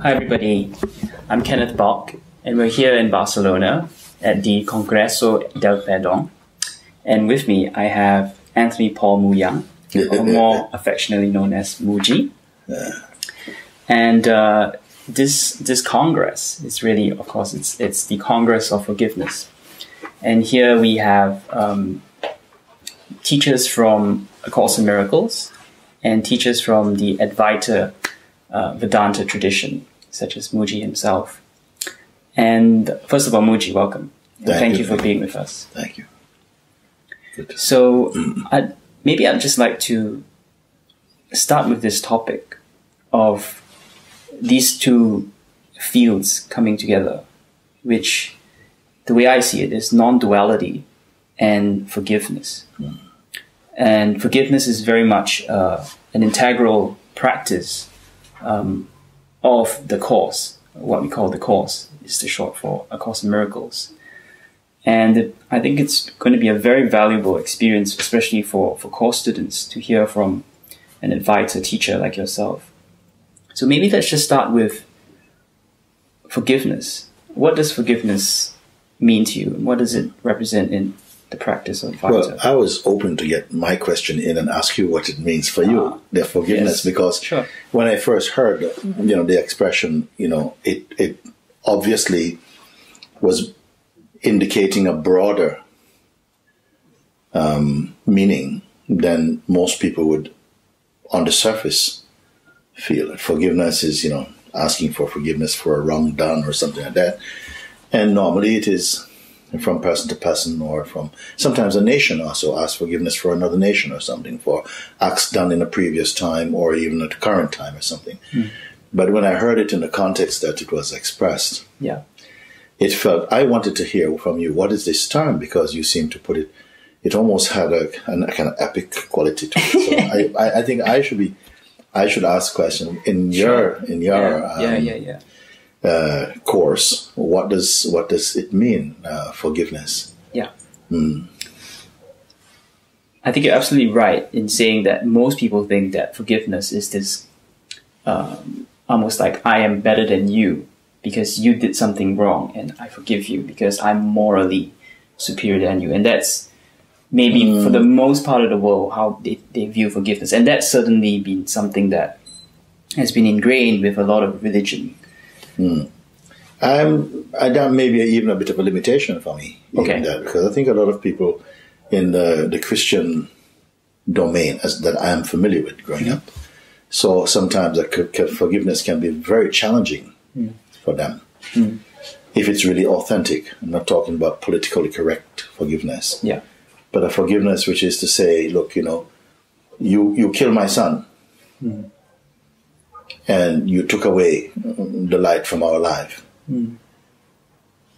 Hi, everybody. I'm Kenneth Bok, and we're here in Barcelona at the Congreso del Perdón. And with me, I have Anthony Paul Moo-Young, or more affectionately known as Mooji. And uh, this this congress is really, of course, it's it's the Congress of Forgiveness. And here we have um, teachers from A Course in Miracles and teachers from the Advaita uh, Vedanta tradition, such as Mooji himself. And first of all, Mooji, welcome. Thank thank, you, you, for thank being with us. Thank you. Good. So, I'd, maybe I'd just like to start with this topic of these two fields coming together, which the way I see it is non duality and forgiveness. And forgiveness is very much uh, an integral practice um, of the Course, what we call the Course, is the short for A Course in Miracles. And I think it's going to be a very valuable experience, especially for, for course students, to hear from an Advaita teacher like yourself. So maybe let's just start with forgiveness. What does forgiveness mean to you? And what does it represent in the practice of Well. I was open to get my question in and ask you what it means for you, Ah, the forgiveness, yes. because Sure. when I first heard, you know, the expression, you know, it it obviously was indicating a broader um, meaning than most people would, on the surface, feel. Forgiveness is, you know, asking for forgiveness for a wrong done or something like that, and normally it is from person to person or from sometimes a nation also asks forgiveness for another nation or something for acts done in a previous time or even at the current time or something. But when I heard it in the context that it was expressed, yeah. it felt I wanted to hear from you what is this term because you seem to put it. It almost had a, a kind of epic quality to it. So I, I, think I should be, I should ask question in your in your yeah, yeah, um, yeah, yeah. Uh, course. What does what does it mean? Uh, forgiveness. Yeah. I think you're absolutely right in saying that most people think that forgiveness is this um, almost like I am better than you because you did something wrong and I forgive you because I'm morally superior than you. And that's maybe for the most part of the world how they, they view forgiveness. And that's certainly been something that has been ingrained with a lot of religion. Hmm. I'm, I that may be even a bit of a limitation for me. Okay. that, because I think a lot of people in the, the Christian domain as that I am familiar with growing up. So sometimes could- forgiveness can be very challenging hmm. for them. Hmm. If it's really authentic, I'm not talking about politically correct forgiveness, Yeah. but a forgiveness which is to say, look, you know, you you killed my son, and you took away the light from our life. Hmm.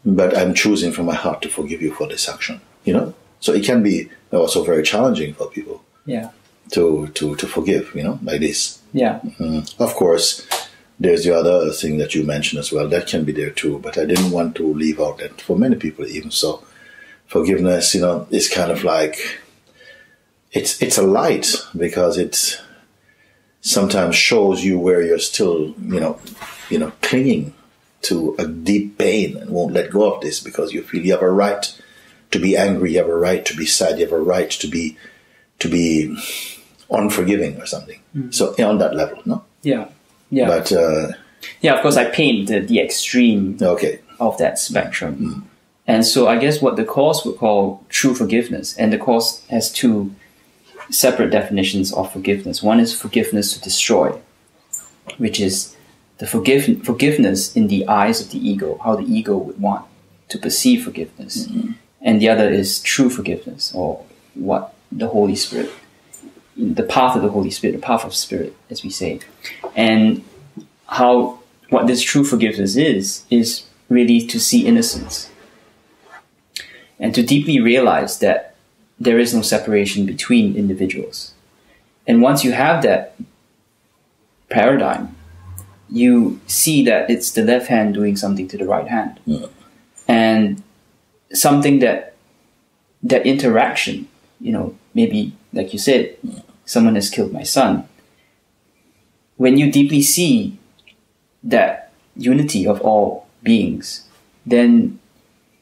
But I'm choosing from my heart to forgive you for this action. You know, so it can be also very challenging for people Yeah. to to to forgive. You know, like this. Yeah. Hmm. Of course, there's the other thing that you mentioned as well. That can be there too. But I didn't want to leave out that for many people, even so, forgiveness, you know, is kind of like it's it's a light because it sometimes shows you where you're still, you know, you know, clinging to a deep pain and won't let go of this because you feel you have a right to be angry, you have a right to be sad, you have a right to be to be unforgiving or something. So on that level, no. Yeah. Yeah. But uh, yeah, of course, I paint the, the extreme okay, of that spectrum. And so I guess what the course would call true forgiveness, and the course has two separate definitions of forgiveness. One is forgiveness to destroy, which is the forgive, forgiveness in the eyes of the ego, how the ego would want to perceive forgiveness. Mm-hmm. And the other is true forgiveness, or what the Holy Spirit, the path of the Holy Spirit, the path of Spirit, as we say. And how what this true forgiveness is is really to see innocence and to deeply realize that there is no separation between individuals. And once you have that paradigm you see that it's the left hand doing something to the right hand. And something that that interaction you know maybe like you said someone has killed my son. When you deeply see that unity of all beings, then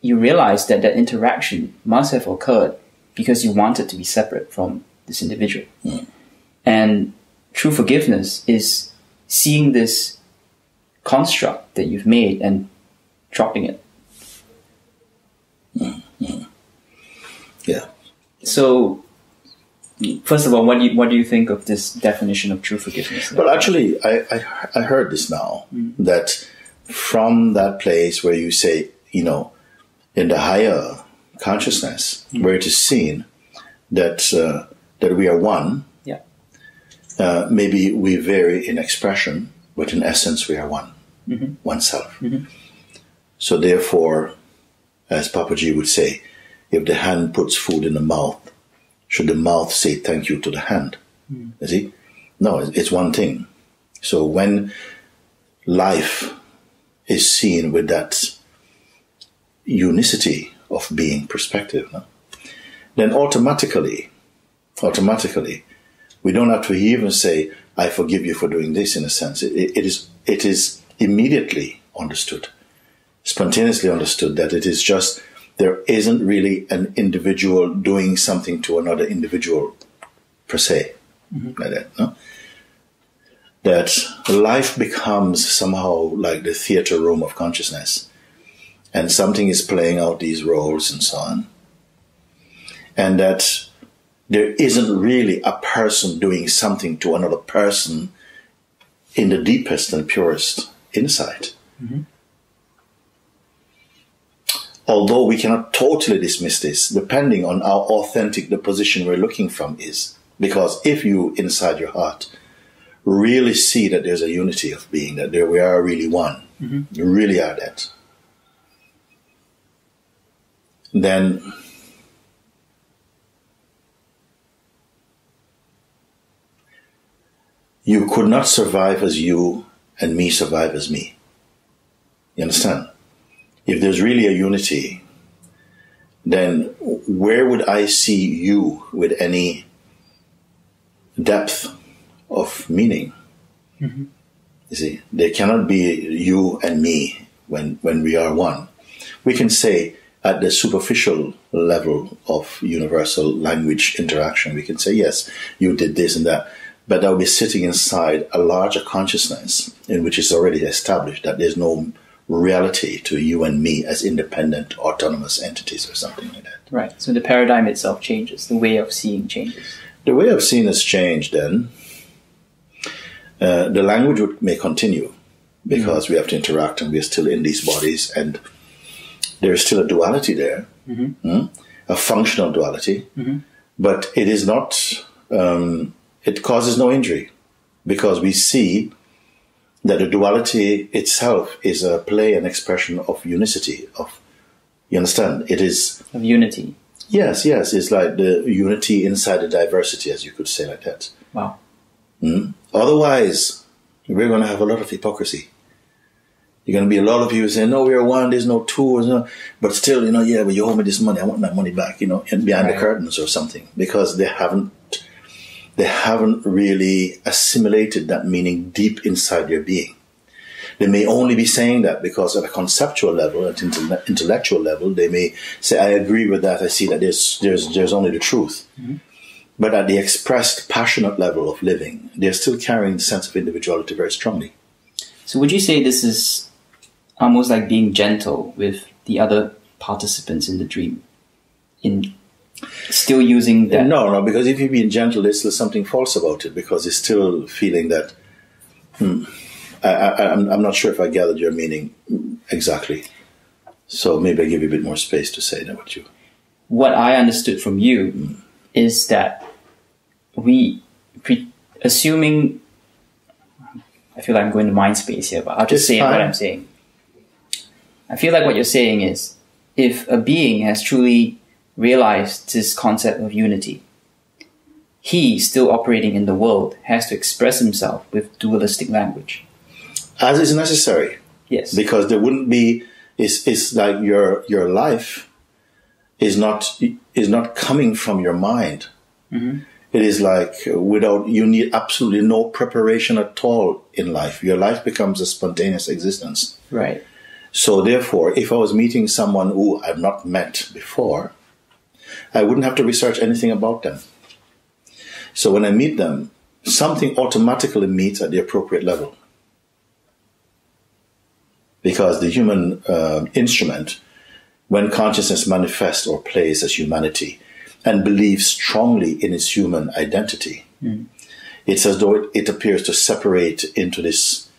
you realize that that interaction must have occurred because you want it to be separate from this individual. Hmm. And true forgiveness is seeing this construct that you've made and dropping it. Hmm, hmm. Yeah. So, first of all, what do you, what do you think of this definition of true forgiveness? Well, actually, I, I, I heard this now that from that place where you say, you know, in the higher consciousness, where it is seen that uh, that we are one, yeah, uh, maybe we vary in expression, but in essence, we are one, one self. So, therefore, as Papaji would say, if the hand puts food in the mouth, should the mouth say thank you to the hand? You see? No, it's it's one thing. So, when life is seen with that unicity of being perspective, no? then automatically, automatically, we don't have to even say, I forgive you for doing this in a sense. It, it, is it is immediately understood, spontaneously understood that it is just there isn't really an individual doing something to another individual per se. Mm-hmm. Like that, no? That life becomes somehow like the theater room of consciousness. And something is playing out these roles and so on and that there isn't really a person doing something to another person in the deepest and purest insight. Mm-hmm. Although we cannot totally dismiss this, depending on how authentic the position we're looking from is. Because if you, inside your heart, really see that there's a unity of being, that there we are really one, mm-hmm. you really are that, then you could not survive as you and me survive as me. You understand? If there's really a unity, then where would I see you with any depth of meaning? Mm-hmm. You see, there cannot be you and me when, when we are one. We can say at the superficial level of universal language interaction, we can say, yes, you did this and that but that will be sitting inside a larger consciousness in which it's already established that there's no reality to you and me as independent autonomous entities or something like that. right. So the paradigm itself changes, the way of seeing changes. The way of seeing has changed then. Uh, the language would, may continue because we have to interact and we're still in these bodies and there's still a duality there, mm? a functional duality, but it is not um, it causes no injury because we see that the duality itself is a play and expression of unicity of you understand? It is Of unity. yes yes it's like the unity inside the diversity as you could say like that. Wow. otherwise we're going to have a lot of hypocrisy you're going to be a lot of people saying no we're one there's no two no, but still you know yeah but you owe me this money i want my money back you know and behind the curtains or something because they haven't they haven't really assimilated that meaning deep inside their being. They may only be saying that because at a conceptual level, at intelle- intellectual level, they may say, "I agree with that. I see that there's there's there's only the truth." Mm-hmm. But at the expressed, passionate level of living, they're still carrying the sense of individuality very strongly. So would you say this is almost like being gentle with the other participants in the dream? In still using that No, no, because if you're being gentle, there's still something false about it because it's still feeling that. Hmm, I, I, I'm, I'm not sure if I gathered your meaning exactly. So maybe I give you a bit more space to say that what you. what I understood from you is that we, pre- assuming, I feel like I'm going to mind space here, but I'll just It's say what. I'm saying. I feel like what you're saying is if a being has truly realized this concept of unity, he, still operating in the world, has to express himself with dualistic language. As is necessary, Yes. because there wouldn't be. It's, it's like your your life is not is not coming from your mind. Mm-hmm. It is like without, you need absolutely no preparation at all in life. Your life becomes a spontaneous existence. Right. So therefore, if I was meeting someone who I've not met before, I wouldn't have to research anything about them. So when I meet them, something automatically meets at the appropriate level. Because the human uh, instrument, when consciousness manifests or plays as humanity and believes strongly in its human identity, mm. it's as though it, it appears to separate into this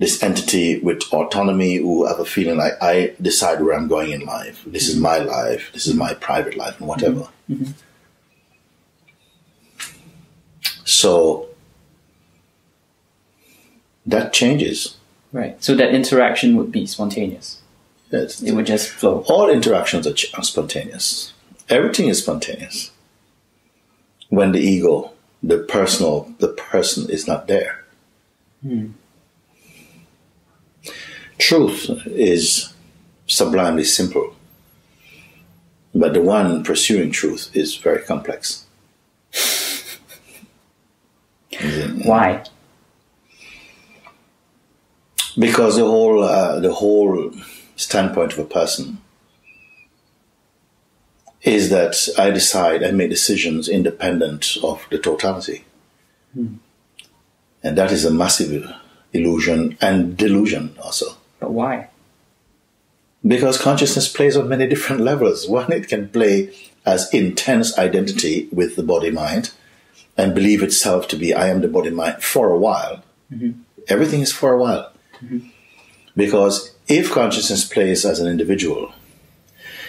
this entity with autonomy who have a feeling like I decide where I'm going in life. This mm-hmm. is my life. This is my private life and whatever. Mm-hmm. mm-hmm. So that changes. Right. So that interaction would be spontaneous. Yes. It would just flow. All interactions are, ch- are spontaneous. Everything is spontaneous. When the ego, the personal, the person is not there. Hmm. Truth is sublimely simple, but the one pursuing truth is very complex. Why? Because the whole uh, the whole standpoint of a person is that I decide I make decisions independent of the totality, hmm. and that is a massive illusion and delusion also. But why? Because consciousness plays on many different levels. One, it can play as intense identity with the body mind and believe itself to be, I am the body mind for a while. Mm-hmm. Everything is for a while. Mm-hmm. Because if consciousness plays as an individual,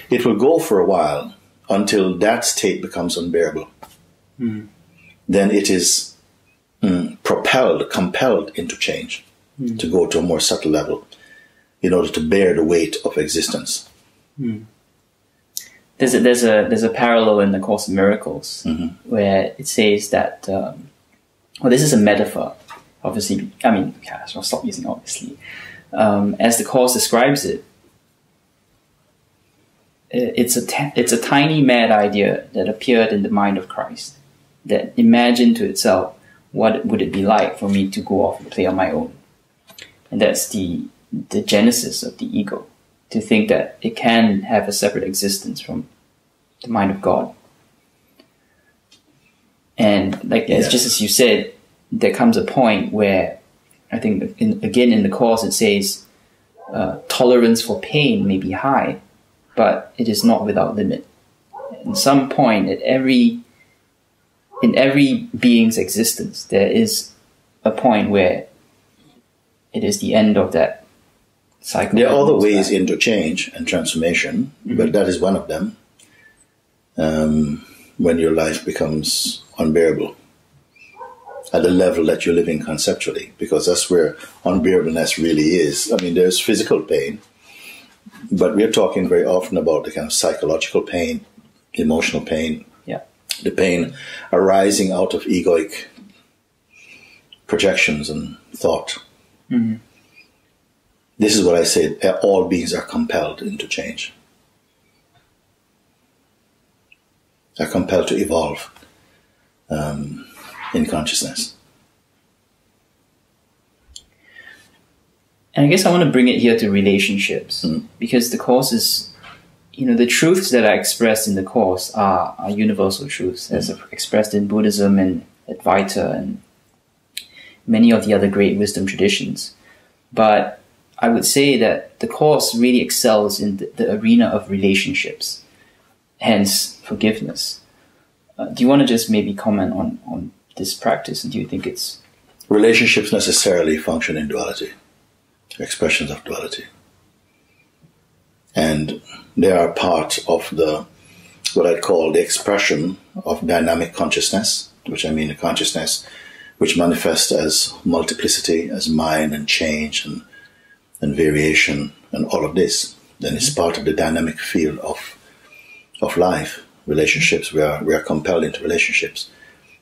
it will go for a while until that state becomes unbearable. Mm-hmm. Then it is mm, propelled, compelled into change mm. to go to a more subtle level in order to bear the weight of existence. Mm. There's a, there's a there's a parallel in the Course of Miracles mm-hmm. where it says that um, well this is a metaphor obviously I mean yeah, I'll stop using obviously um, as the Course describes it it's a t- it's a tiny mad idea that appeared in the mind of Christ that imagined to itself what would it be like for me to go off and play on my own and that's the the genesis of the ego to think that it can have a separate existence from the mind of God. And like yeah. just as you said, there comes a point where I think in, again in the course it says uh, tolerance for pain may be high, but it is not without limit. In some point, at every in every being's existence, there is a point where it is the end of that cycle. There are other ways back. into change and transformation, mm-hmm. but that is one of them. Um, when your life becomes unbearable at the level that you're living conceptually, because that's where unbearableness really is. I mean, there's physical pain, but we're talking very often about the kind of psychological pain, emotional pain, yeah, the pain arising out of egoic projections and thought. Mm-hmm. This is what I said all beings are compelled into change, are compelled to evolve um, in consciousness. And I guess I want to bring it here to relationships mm. because the course is, you know, the truths that are expressed in the course are, are universal truths mm. as expressed in Buddhism and Advaita and many of the other great wisdom traditions. But I would say that the course really excels in the, the arena of relationships, hence forgiveness. Uh, do you want to just maybe comment on, on this practice? And do you think it's. Relationships necessarily function in duality, expressions of duality. And they are part of the, what I'd call the expression of dynamic consciousness, which I mean a consciousness which manifests as multiplicity, as mind and change and and variation and all of this, then it's mm-hmm. part of the dynamic field of of life, relationships. We are we are compelled into relationships.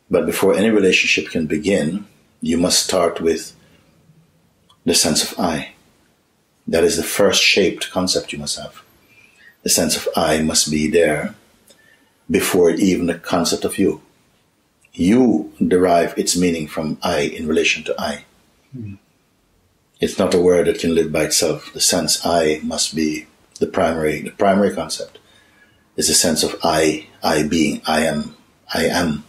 But before any relationship can begin, you must start with the sense of I. That is the first shaped concept you must have. The sense of I must be there before even the concept of you you derive its meaning from I in relation to I. Hmm. It's not a word that can live by itself. The sense I must be the primary the primary concept is a sense of I, I being, I am, I am.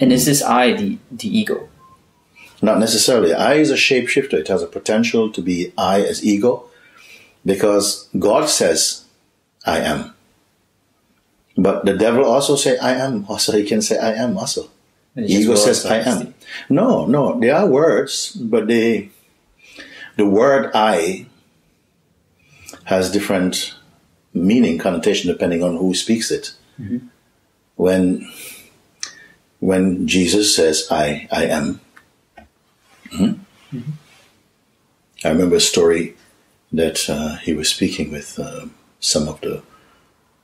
And is this I the, the ego? Not necessarily. I is a shapeshifter. It has a potential to be I as ego because God says I am. But the devil also say I am. Also he can say I am also. Ego says I am. No, no, they are words, but they the word I has different meaning, connotation depending on who speaks it. When when Jesus says I I am. Mhm. I remember a story that uh, he was speaking with uh, some of the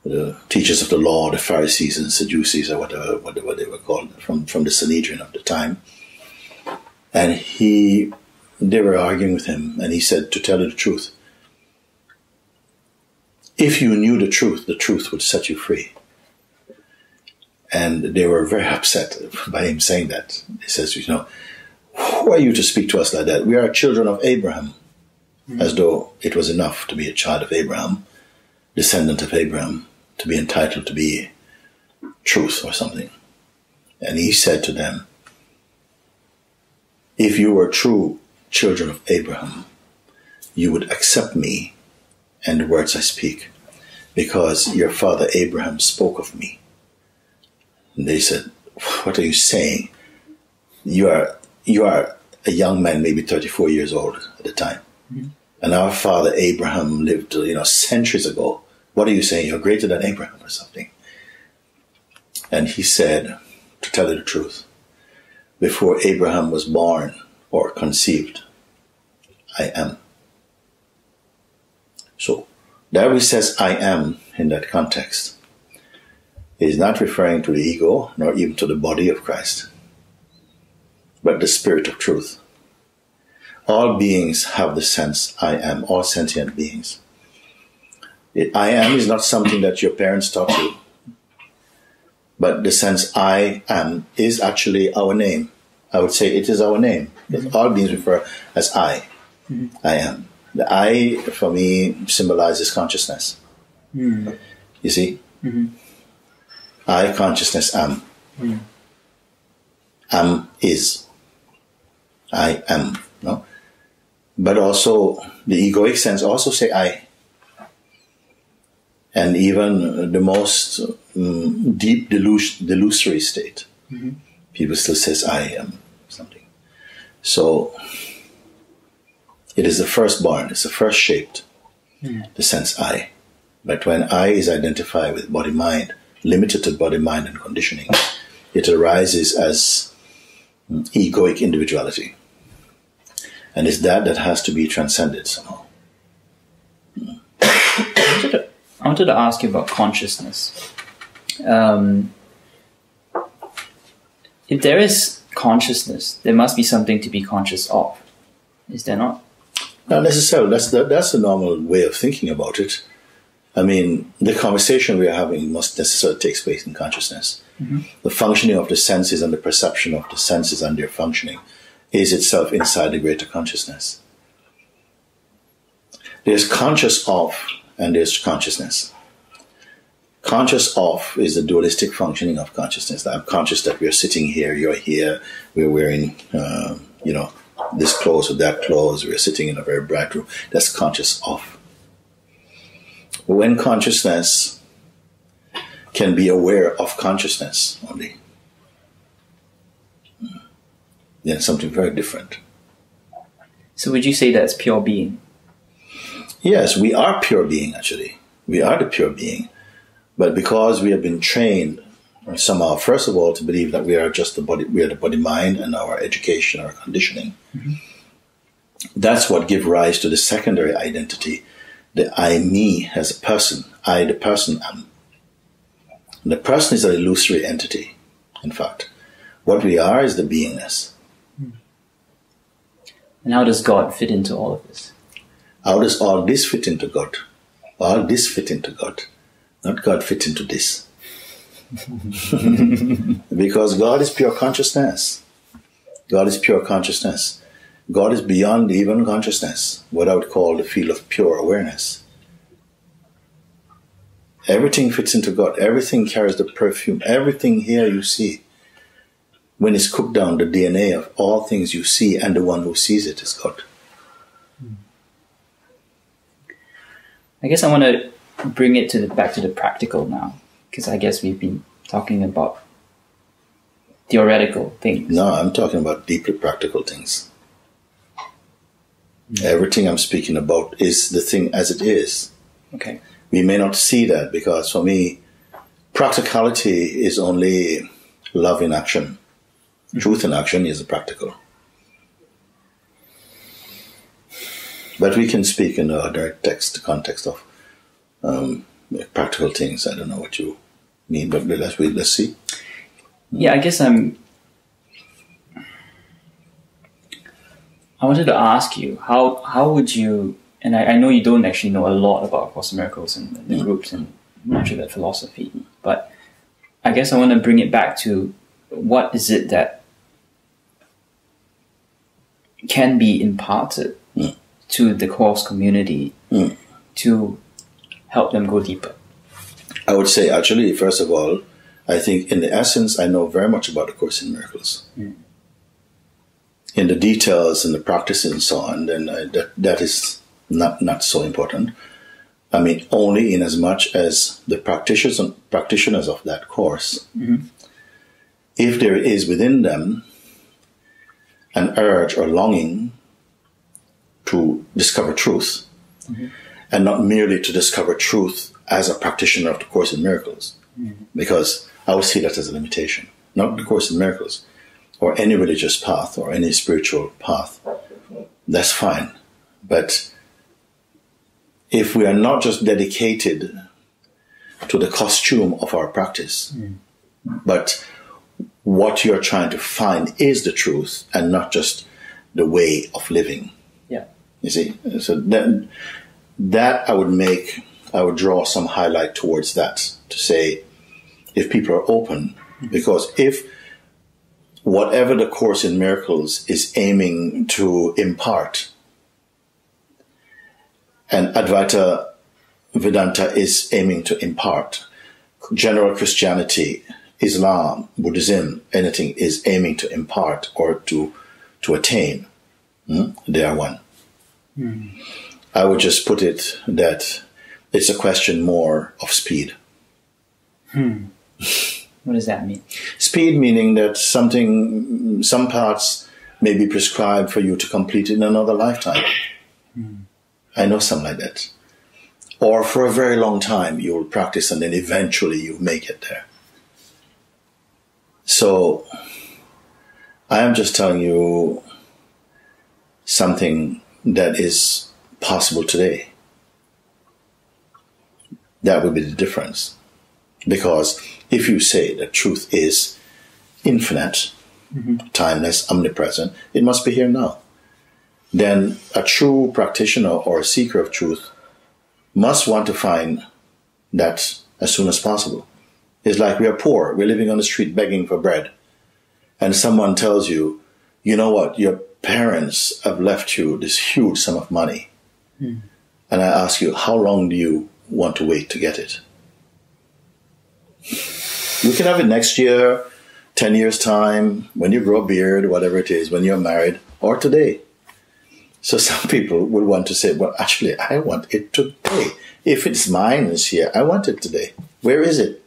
the teachers of the law, the Pharisees and Sadducees, or whatever, whatever they were called, from, from the Sanhedrin of the time. And he, they were arguing with him, and he said, to tell you the truth, if you knew the truth, the truth would set you free. And they were very upset by him saying that. He says, you know, who are you to speak to us like that? We are children of Abraham, hmm. as though it was enough to be a child of Abraham, descendant of Abraham, to be entitled to be truth or something. And he said to them, If you were true children of Abraham, you would accept me and the words I speak, because your father Abraham spoke of me. And they said, What are you saying? You are you are a young man, maybe 34 years old at the time. Mm-hmm. And our father Abraham lived, you know, centuries ago. What are you saying? You're greater than Abraham or something. And he said, to tell you the truth, before Abraham was born or conceived, I am. So, there he says, I am in that context. He is not referring to the ego, nor even to the body of Christ, but the spirit of truth. All beings have the sense I am, all sentient beings. It- I am is not something that your parents taught you, but the sense I am is actually our name. I would say it is our name. Mm-hmm. All beings refer as I. Mm-hmm. I am. The I, for me, symbolizes consciousness. Mm-hmm. You see? I, consciousness, am. Am is. I am. No? But also, the egoic sense also say I. And even the most um, deep delus- delusory state, people still says I am something. So, it is the first born, it's the first shaped, the sense I. But when I is identified with body mind, limited to body mind and conditioning, it arises as mm, egoic individuality. And it's that that has to be transcended somehow. I wanted to, I wanted to ask you about consciousness. Um, if there is consciousness, there must be something to be conscious of. Is there not? Not necessarily. That's the, that's the normal way of thinking about it. I mean, the conversation we are having must necessarily take place in consciousness. The functioning of the senses and the perception of the senses and their functioning is itself inside the greater consciousness. There's conscious of and there's consciousness. Conscious of is the dualistic functioning of consciousness. I'm conscious that we're sitting here, you're here, we're wearing, uh, you know, this clothes or that clothes, we're sitting in a very bright room. That's conscious of. When consciousness can be aware of consciousness only, then something very different. So would you say that's pure being? Yes, we are pure being, actually. We are the pure being. But because we have been trained uh, somehow, first of all, to believe that we are just the body, we are the body mind and our education, our conditioning, mm-hmm. that's what give rise to the secondary identity, the I me as a person, I the person am. And the person is an illusory entity, in fact. What we are is the beingness. Hmm. And how does God fit into all of this? How does all this fit into God? All this fit into God, not God fit into this. because God is pure consciousness. God is pure consciousness. God is beyond even consciousness, what I would call the field of pure awareness. Everything fits into God. Everything carries the perfume. Everything here you see. When it's cooked down, the DNA of all things you see and the one who sees it is God. I guess I want to bring it to the, back to the practical now, because I guess we've been talking about theoretical things. No, I'm talking about deeply practical things. Hmm. Everything I'm speaking about is the thing as it is. Okay. We may not see that because for me, practicality is only love in action. Hmm. Truth in action is a practical. But we can speak in a direct text context of um, practical things. I don't know what you mean, but let's wait, let's see. Yeah, I guess I'm. I wanted to ask you how how would you and I, I know you don't actually know a lot about Course in Miracles and the groups and much of that philosophy, but I guess I want to bring it back to what is it that can be imparted Mm. To the course community Mm. to help them go deeper. I would say, actually, first of all, I think in the essence, I know very much about the Course in Miracles. Hmm. In the details and the practice and so on, then I, that that is not not so important. I mean, only in as much as the practitioners practitioners of that course, mm-hmm. if there is within them an urge or longing to discover truth, and not merely to discover truth as a practitioner of the Course in Miracles, because I would see that as a limitation. Not the Course in Miracles, or any religious path, or any spiritual path. That's fine. But if we are not just dedicated to the costume of our practice, but what you're trying to find is the truth and not just the way of living. You see, so that that I would make, I would draw some highlight towards that to say, if people are open, because if whatever the Course in Miracles is aiming to impart, and Advaita Vedanta is aiming to impart, general Christianity, Islam, Buddhism, anything is aiming to impart or to to attain, hmm, they are one. I would just put it that it's a question more of speed. Hmm. What does that mean? Speed meaning that something, some parts may be prescribed for you to complete in another lifetime. Hmm. I know some like that. Or for a very long time you will practice and then eventually you make it there. So I am just telling you something that is possible today. That would be the difference. Because if you say that truth is infinite, mm-hmm. timeless, omnipresent, it must be here now. Then a true practitioner or a seeker of truth must want to find that as soon as possible. It's like we are poor, we're living on the street begging for bread, and someone tells you, you know what, your parents have left you this huge sum of money. Hmm. And I ask you, how long do you want to wait to get it? You can have it next year, 10 years' time, when you grow a beard, whatever it is, when you're married, or today. So some people will want to say, well, actually, I want it today. If it's mine is here, I want it today. Where is it?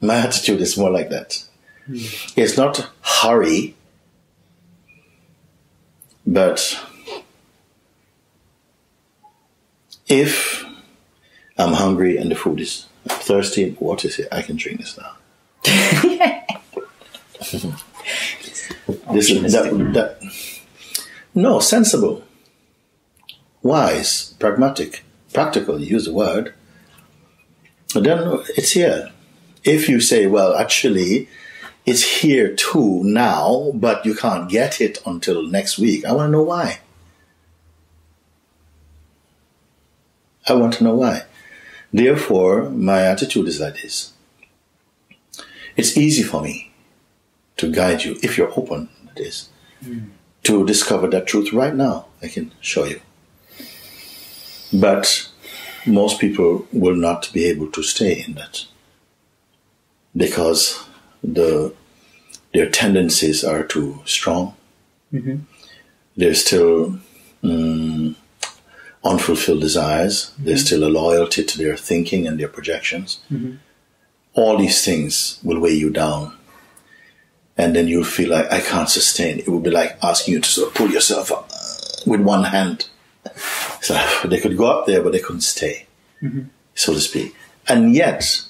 My attitude is more like that. Hmm. It's not hurry, but if I'm hungry and the food is I'm thirsty and water is here, I can drink this now. this is that, that no sensible, wise, pragmatic, practical. Use the word. Then it's here. If you say, well, actually, it's here too now, but you can't get it until next week. I want to know why. I want to know why. Therefore, my attitude is like this. It's easy for me to guide you if you're open, it is, hmm. to discover that truth right now. I can show you. But most people will not be able to stay in that because the their tendencies are too strong. There's still mm, unfulfilled desires. There's still a loyalty to their thinking and their projections. All these things will weigh you down. And then you'll feel like, I can't sustain. It will be like asking you to sort of pull yourself up uh, with one hand. So they could go up there, but they couldn't stay, so to speak. And yet,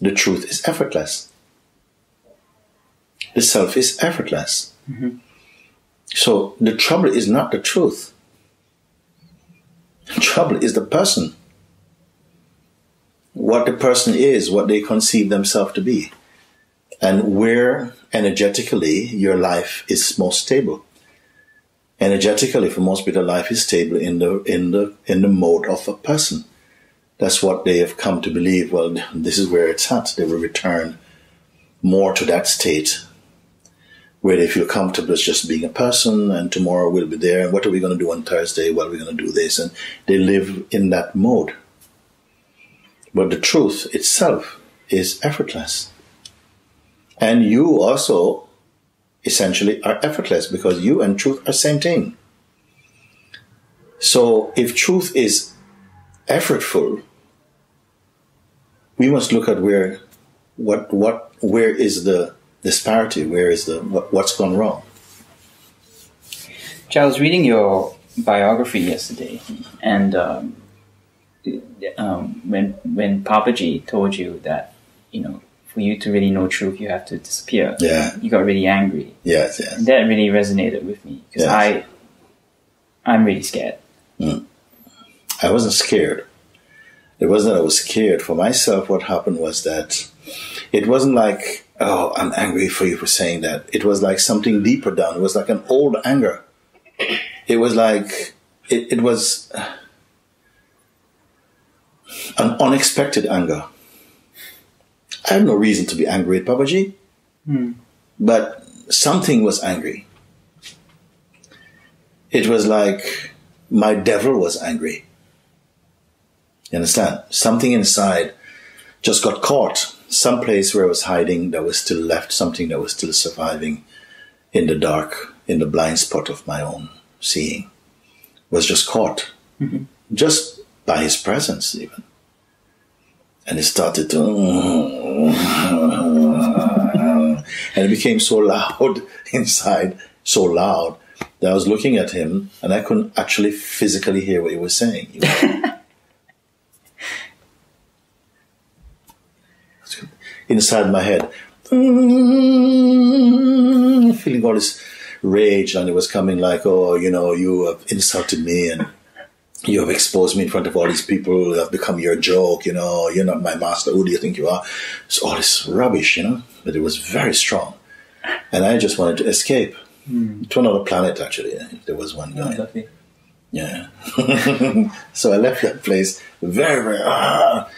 the truth is effortless. The self is effortless. So the trouble is not the truth. The trouble is the person. What the person is, what they conceive themselves to be, and where energetically your life is most stable. Energetically, for most people, life is stable in the in the in the mode of a person. That's what they have come to believe. Well, this is where it's at. They will return more to that state where they feel comfortable as just being a person and tomorrow we'll be there and what are we going to do on Thursday? Well, we're going to do this. And they live in that mode. But the truth itself is effortless. And you also essentially are effortless because you and truth are same thing. So if truth is effortful, we must look at where what what where is the disparity, where is the what, what's gone wrong. I was reading your biography yesterday, and um, um, when when Papaji told you that you know for you to really know truth, you have to disappear. Yeah. you got really angry. Yes, yes. And that really resonated with me because Yes. I I'm really scared. I wasn't scared. It wasn't that I was scared. For myself, what happened was that it wasn't like, oh, I'm angry for you for saying that. It was like something deeper down. It was like an old anger. It was like, it, it was uh, an unexpected anger. I have no reason to be angry at Papaji, hmm. but something was angry. It was like my devil was angry. You understand? Something inside just got caught. Some place where I was hiding that was still left, something that was still surviving in the dark, in the blind spot of my own seeing, was just caught. Mm-hmm. Just by his presence, even. And it started to. And it became so loud inside, so loud, that I was looking at him and I couldn't actually physically hear what he was saying. He was- inside my head, feeling all this rage, and it was coming like, "Oh, you know, you have insulted me, and you have exposed me in front of all these people. I've become your joke. You know, you're not my master. Who do you think you are?" It's all this rubbish, you know. But it was very strong, and I just wanted to escape to another planet. Actually, there was one guy. Yeah. so I left that place very, very. Ah,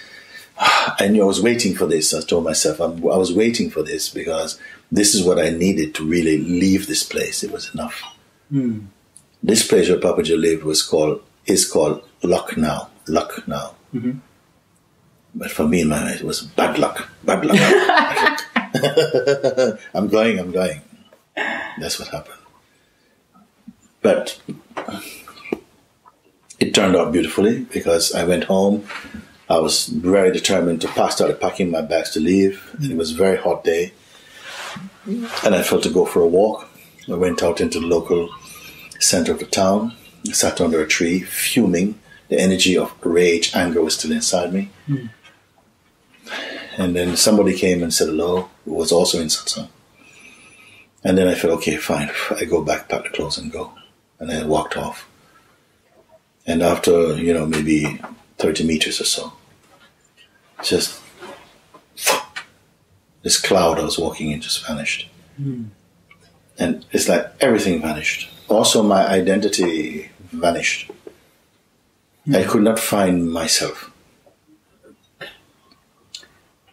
I knew I was waiting for this. I told myself I'm, I was waiting for this because this is what I needed to really leave this place. It was enough. Hmm. This place where Papaji lived was called is called Lucknow. Lucknow. Mm-hmm. But for me, in my mind, it was bad luck. Bad luck. I'm going. I'm going. That's what happened. But it turned out beautifully because I went home. I was very determined to pass, started packing my bags to leave. And it was a very hot day. And I felt to go for a walk. I went out into the local center of the town, sat under a tree, fuming. The energy of rage, anger was still inside me. And then somebody came and said hello, who was also in satsang. And then I felt, okay, fine. I go back, pack the clothes and go. And I walked off. And after, you know, maybe 30 meters or so, just this cloud I was walking in just vanished. Hmm. And it's like everything vanished. Also, my identity vanished. Hmm. I could not find myself.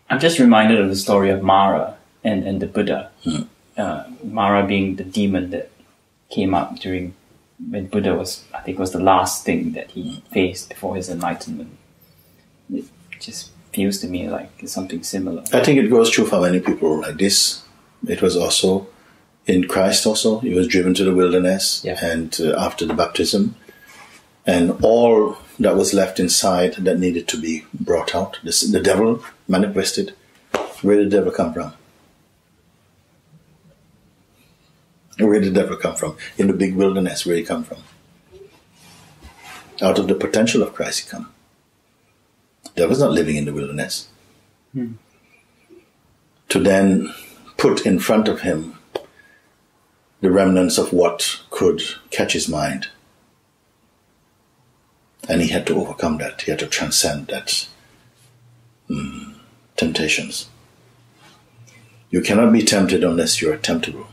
I'm just reminded of the story of Mara and, and the Buddha. Hmm. Uh, Mara being the demon that came up during when Buddha was, I think, was the last thing that he faced before his enlightenment. It just feels to me like it's something similar. I think it goes true for many people like this. It was also in Christ. Also, he was driven to the wilderness, Yeah. and uh, after the baptism, and all that was left inside that needed to be brought out. This, the devil manifested. Where did the devil come from? Where did the devil come from? In the big wilderness, where he come from? Out of the potential of Christ, he come. The devil's not living in the wilderness. To then put in front of him the remnants of what could catch his mind. And he had to overcome that. He had to transcend that mm, temptations. You cannot be tempted unless you are temptable.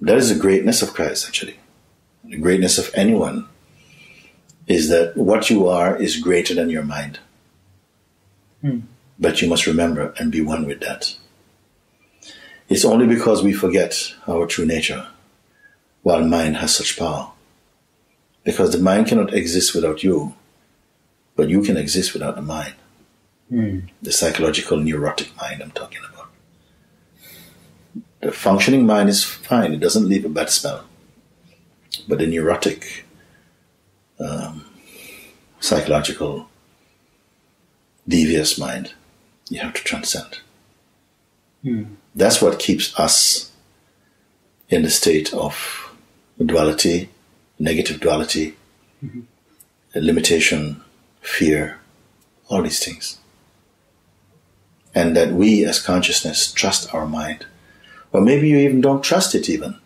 That is the greatness of Christ, actually. The greatness of anyone is that what you are is greater than your mind. Hmm. But you must remember and be one with that. It's only because we forget our true nature while mind has such power. Because the mind cannot exist without you, but you can exist without the mind. Hmm. The psychological neurotic mind I'm talking about. The functioning mind is fine, it doesn't leave a bad smell. But the neurotic, um, psychological, devious mind, you have to transcend. That's what keeps us in the state of duality, negative duality, limitation, fear, all these things. And that we as consciousness trust our mind. Or maybe you even don't trust it even.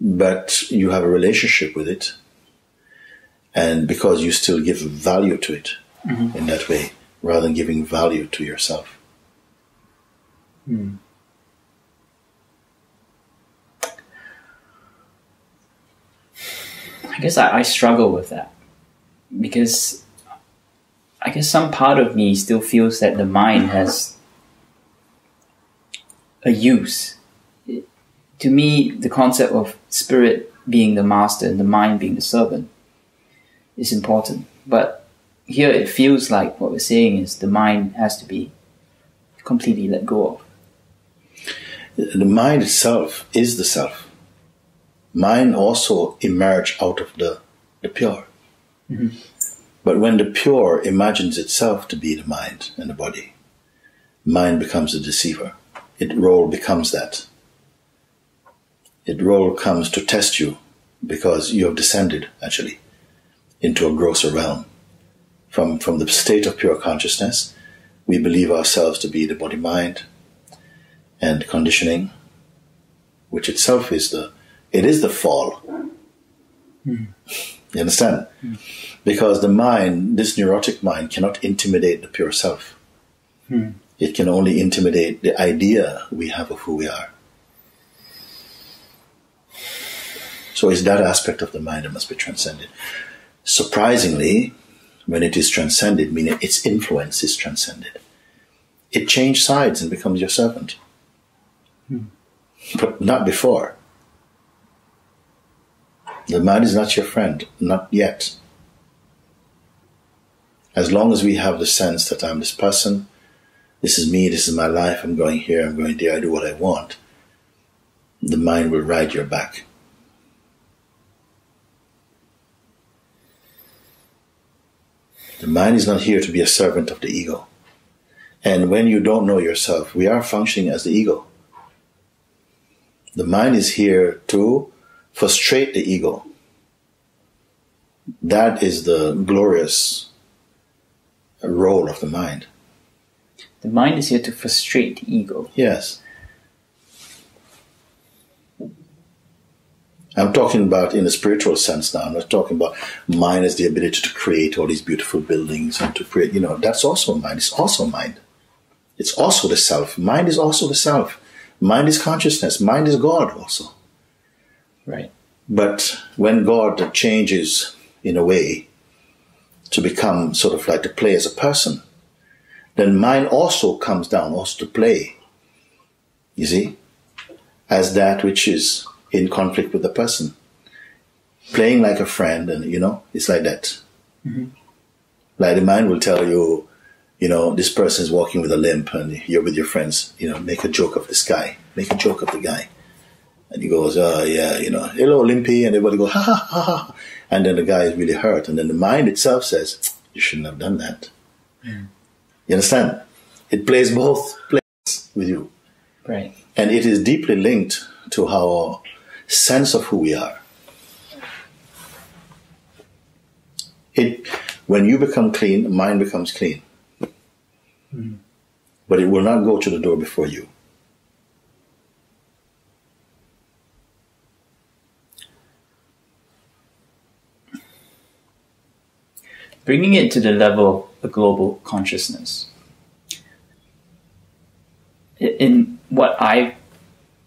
But you have a relationship with it. And because you still give value to it mm-hmm. in that way, rather than giving value to yourself. Hmm. I guess I, I struggle with that because I guess some part of me still feels that the mind has a use. It- to me, the concept of spirit being the master and the mind being the servant is important. But here it feels like what we're saying is the mind has to be completely let go of. The mind itself is the self. Mind also emerge out of the, the pure. Mm-hmm. But when the pure imagines itself to be the mind and the body, mind becomes a deceiver. Its role becomes that. Its role comes to test you because you have descended, actually, into a grosser realm. From, from the state of pure consciousness, we believe ourselves to be the body mind and conditioning, which itself is the, it is the fall. Hmm. You understand? Hmm. Because the mind, this neurotic mind, cannot intimidate the pure self. Hmm. It can only intimidate the idea we have of who we are. So it's that aspect of the mind that must be transcended. Surprisingly, when it is transcended, meaning its influence is transcended, it changes sides and becomes your servant. Hmm. But not before. The mind is not your friend, not yet. As long as we have the sense that I'm this person, this is me, this is my life, I'm going here, I'm going there, I do what I want, the mind will ride your back. The mind is not here to be a servant of the ego. And when you don't know yourself, we are functioning as the ego. The mind is here to frustrate the ego. That is the glorious role of the mind. The mind is here to frustrate the ego. Yes. I'm talking about in a spiritual sense now. I'm not talking about mind as the ability to create all these beautiful buildings and to create, you know, that's also mind. It's also mind. It's also the self. Mind is also the self. Mind is consciousness. Mind is God also. Right. But when God changes in a way to become sort of like to play as a person, then mind also comes down, also to play. You see? As that which is in conflict with the person. Playing like a friend, and you know, it's like that. Mm-hmm. Like the mind will tell you, you know, this person is walking with a limp and you're with your friends, you know, make a joke of this guy, make a joke of the guy. And he goes, oh, yeah, you know, hello, Limpy. And everybody goes, ha, ha, ha, ha. And then the guy is really hurt. And then the mind itself says, you shouldn't have done that. Mm. You understand? It plays both plays with you. Right. And it is deeply linked to our sense of who we are. It, when you become clean, mind becomes clean. Mm. But it will not go to the door before you. bringing it to the level of a global consciousness. In what I've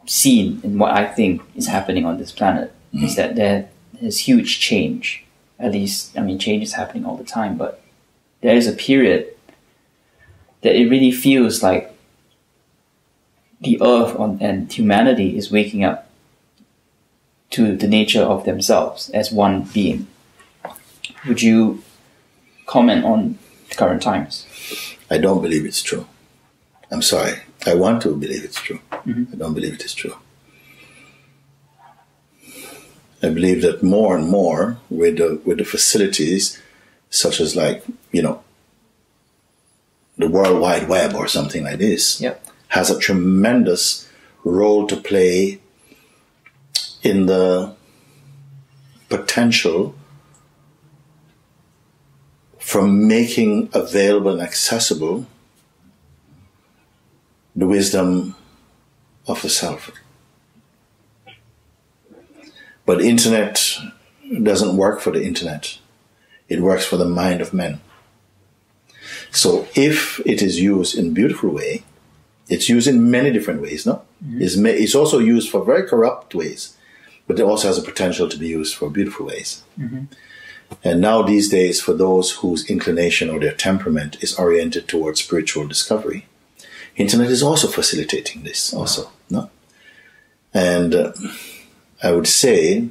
seen in what I think is happening on this planet mm. is that there is huge change. At least, I mean, change is happening all the time, but there is a period that it really feels like the earth on, and humanity is waking up to the nature of themselves as one being. Would you comment on the current times? I don't believe it's true. I'm sorry. I want to believe it's true. Mm-hmm. I don't believe it is true. I believe that more and more with the, with the facilities, such as like you know, the World Wide Web or something like this, yep. has a tremendous role to play in the potential from making available and accessible the wisdom of the self. But internet doesn't work for the internet. It works for the mind of men. So if it is used in a beautiful way, it's used in many different ways, no? Mm-hmm. It's, it's, also used for very corrupt ways, but it also has a potential to be used for beautiful ways. Mm-hmm. And now, these days, for those whose inclination or their temperament is oriented towards spiritual discovery, internet is also facilitating this. Also, no, and uh, I would say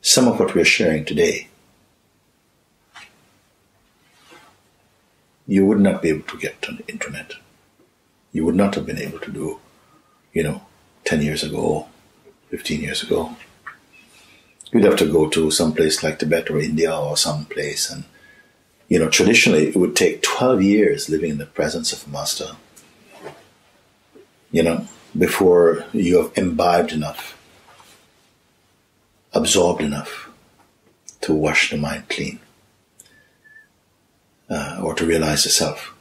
some of what we're sharing today, you would not be able to get on the internet. You would not have been able to do, you know, ten years ago 15 years ago. You'd have to go to some place like Tibet or India or some place. And, you know, traditionally it would take 12 years living in the presence of a master, you know, before you have imbibed enough, absorbed enough to wash the mind clean uh, or to realize the self.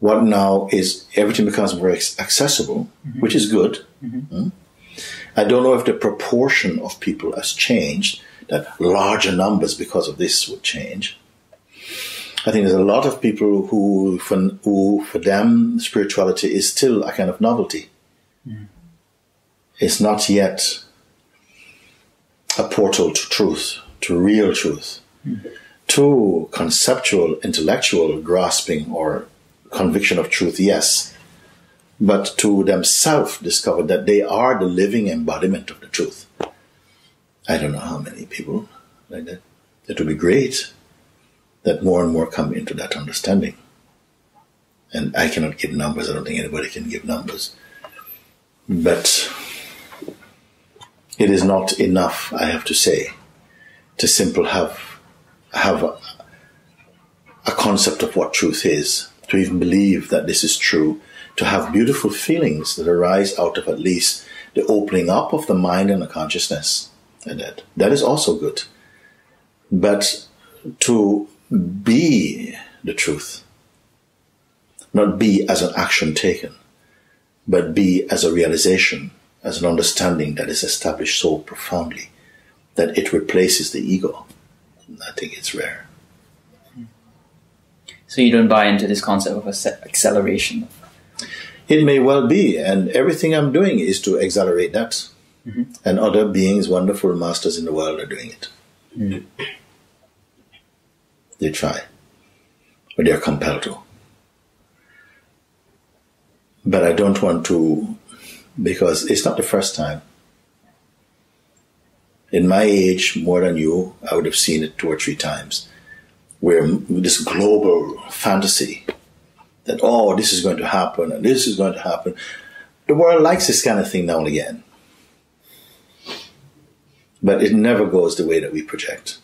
What now is everything becomes very accessible, mm-hmm. which is good. Mm-hmm. Mm? I don't know if the proportion of people has changed, that larger numbers because of this would change. I think there's a lot of people who, for, who, for them, spirituality is still a kind of novelty. Mm. It's not yet a portal to truth, to real truth, mm. to conceptual, intellectual grasping or conviction of truth, yes but to themselves discover that they are the living embodiment of the truth. I don't know how many people like that. It would be great that more and more come into that understanding. And I cannot give numbers. I don't think anybody can give numbers. But it is not enough, I have to say, to simply have have a, a concept of what truth is, to even believe that this is true, to have beautiful feelings that arise out of at least the opening up of the mind and the consciousness. And that, that is also good. But to be the truth, not be as an action taken, but be as a realization, as an understanding that is established so profoundly that it replaces the ego. I think it's rare. So you don't buy into this concept of acceleration it may well be, and everything I'm doing is to accelerate that. Mm-hmm. And other beings, wonderful masters in the world, are doing it. Mm. They try. Or they're compelled to. But I don't want to, because it's not the first time. In my age, more than you, I would have seen it two or three times, where this global fantasy that, oh, this is going to happen and this is going to happen. The world likes this kind of thing now and again. But it never goes the way that we project.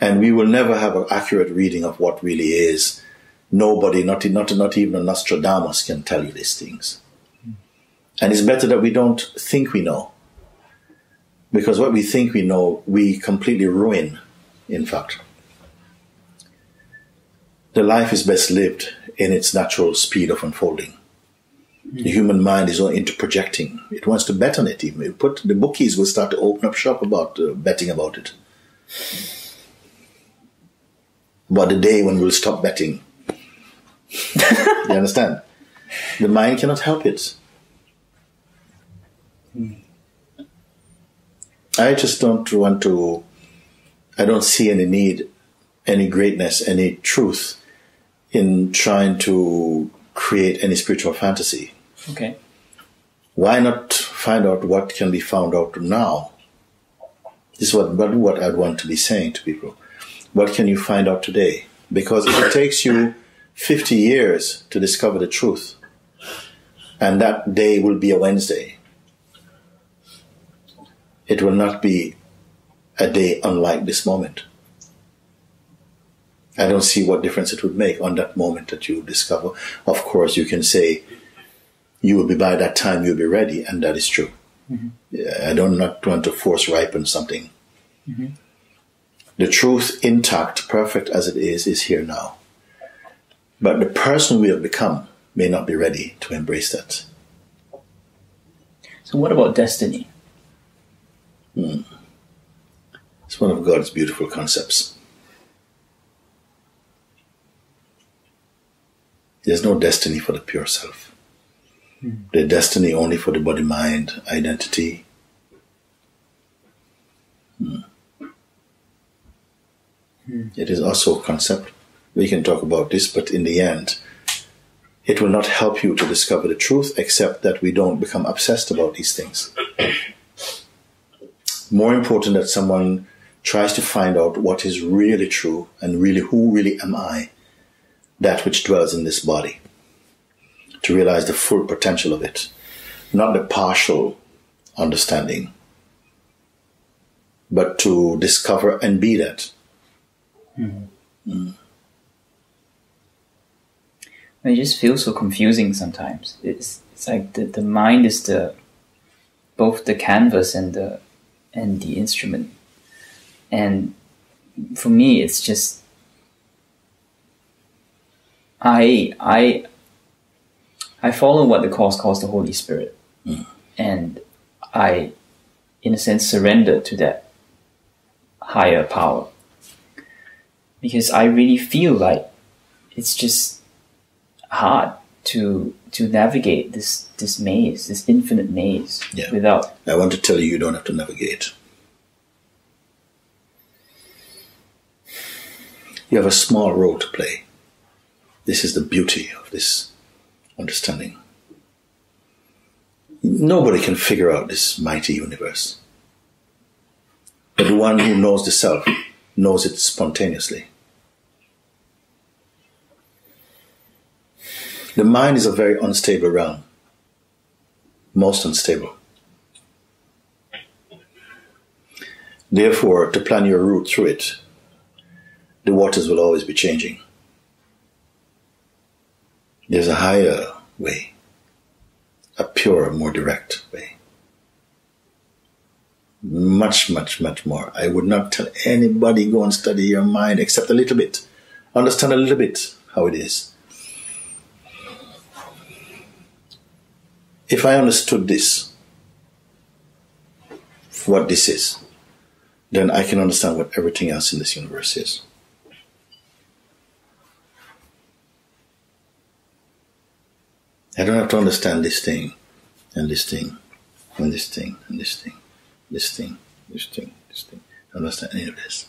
And we will never have an accurate reading of what really is. Nobody, not, not, not even a Nostradamus, can tell you these things. And it's better that we don't think we know. Because what we think we know, we completely ruin, in fact. The life is best lived in its natural speed of unfolding. The human mind is all into projecting. It wants to bet on it. Even put the bookies will start to open up shop about uh, betting about it. About the day when we'll stop betting. you understand? The mind cannot help it. I just don't want to. I don't see any need, any greatness, any truth in trying to create any spiritual fantasy. Okay. Why not find out what can be found out now? This is what, what I'd want to be saying to people. What can you find out today? Because if it takes you 50 years to discover the truth, and that day will be a Wednesday, it will not be a day unlike this moment. I don't see what difference it would make on that moment that you discover. Of course, you can say you will be by that time you'll be ready, and that is true. Mm-hmm. I don't not want to force ripen something. Mm-hmm. The truth, intact, perfect as it is, is here now. But the person we have become may not be ready to embrace that. So, what about destiny? Hmm. It's one of God's beautiful concepts. There's no destiny for the pure self. Mm. There's destiny only for the body mind identity. Mm. Mm. Hmm. It is also a concept. We can talk about this, but in the end, it will not help you to discover the truth except that we don't become obsessed about these things. More important that someone tries to find out what is really true and really who really am I that which dwells in this body, to realize the full potential of it, not the partial understanding, but to discover and be that. Mm-hmm. Mm. It just feels so confusing sometimes. It's it's like the, the mind is the both the canvas and the and the instrument. And for me it's just I I I follow what the course calls the Holy Spirit, mm. and I, in a sense, surrender to that higher power because I really feel like it's just hard to to navigate this this maze, this infinite maze, yeah. without. I want to tell you, you don't have to navigate. You have a small role to play. This is the beauty of this understanding. Nobody can figure out this mighty universe. But the one who knows the self knows it spontaneously. The mind is a very unstable realm, most unstable. Therefore, to plan your route through it, the waters will always be changing. There's a higher way, a purer, more direct way. Much, much, much more. I would not tell anybody go and study your mind except a little bit. Understand a little bit how it is. If I understood this, what this is, then I can understand what everything else in this universe is. I don't have to understand this thing, and this thing, and this thing, and this thing, this thing, this thing, this thing. Don't understand any of this.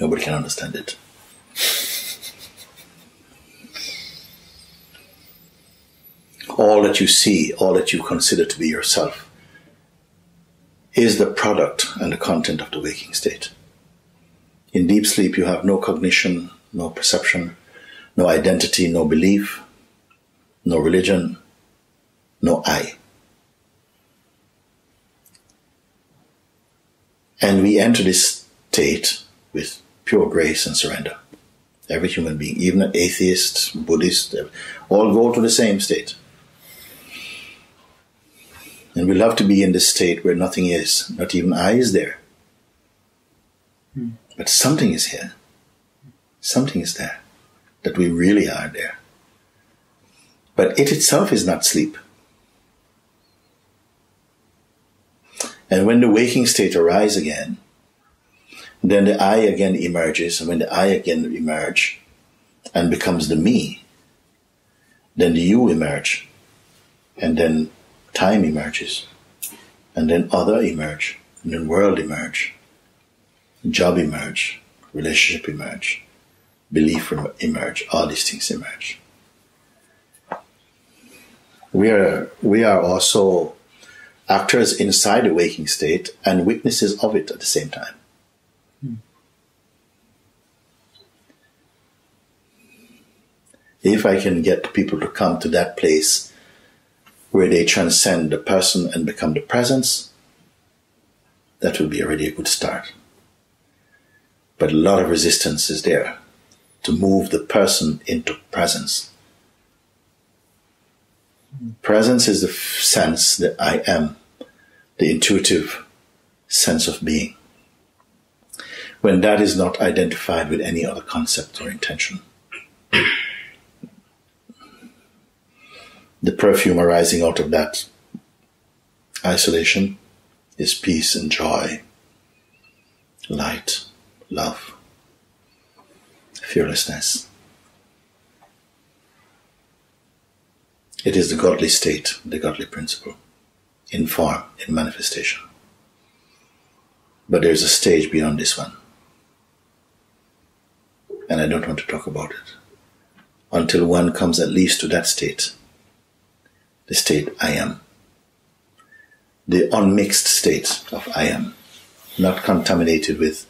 Nobody can understand it. All that you see, all that you consider to be yourself, is the product and the content of the waking state. In deep sleep, you have no cognition, no perception, no identity, no belief, no religion, no I. And we enter this state with pure grace and surrender. Every human being, even an atheist, Buddhist, all go to the same state. And we love to be in this state where nothing is, not even I is there. Hmm. But something is here. Something is there. That we really are there. But it itself is not sleep. And when the waking state arises again, then the I again emerges, and when the I again emerge and becomes the me, then the you emerge, and then time emerges, and then other emerge, and then world emerge, job emerge, relationship emerge, belief emerge, all these things emerge. We are we are also actors inside the waking state and witnesses of it at the same time. If I can get people to come to that place where they transcend the person and become the presence, that will be already a good start. But a lot of resistance is there to move the person into presence. Presence is the sense that I am, the intuitive sense of being. When that is not identified with any other concept or intention. the perfume arising out of that isolation is peace and joy, light, love, fearlessness. It is the godly state, the godly principle, in form, in manifestation. But there's a stage beyond this one. And I don't want to talk about it until one comes at least to that state the state I am, the unmixed state of I am, not contaminated with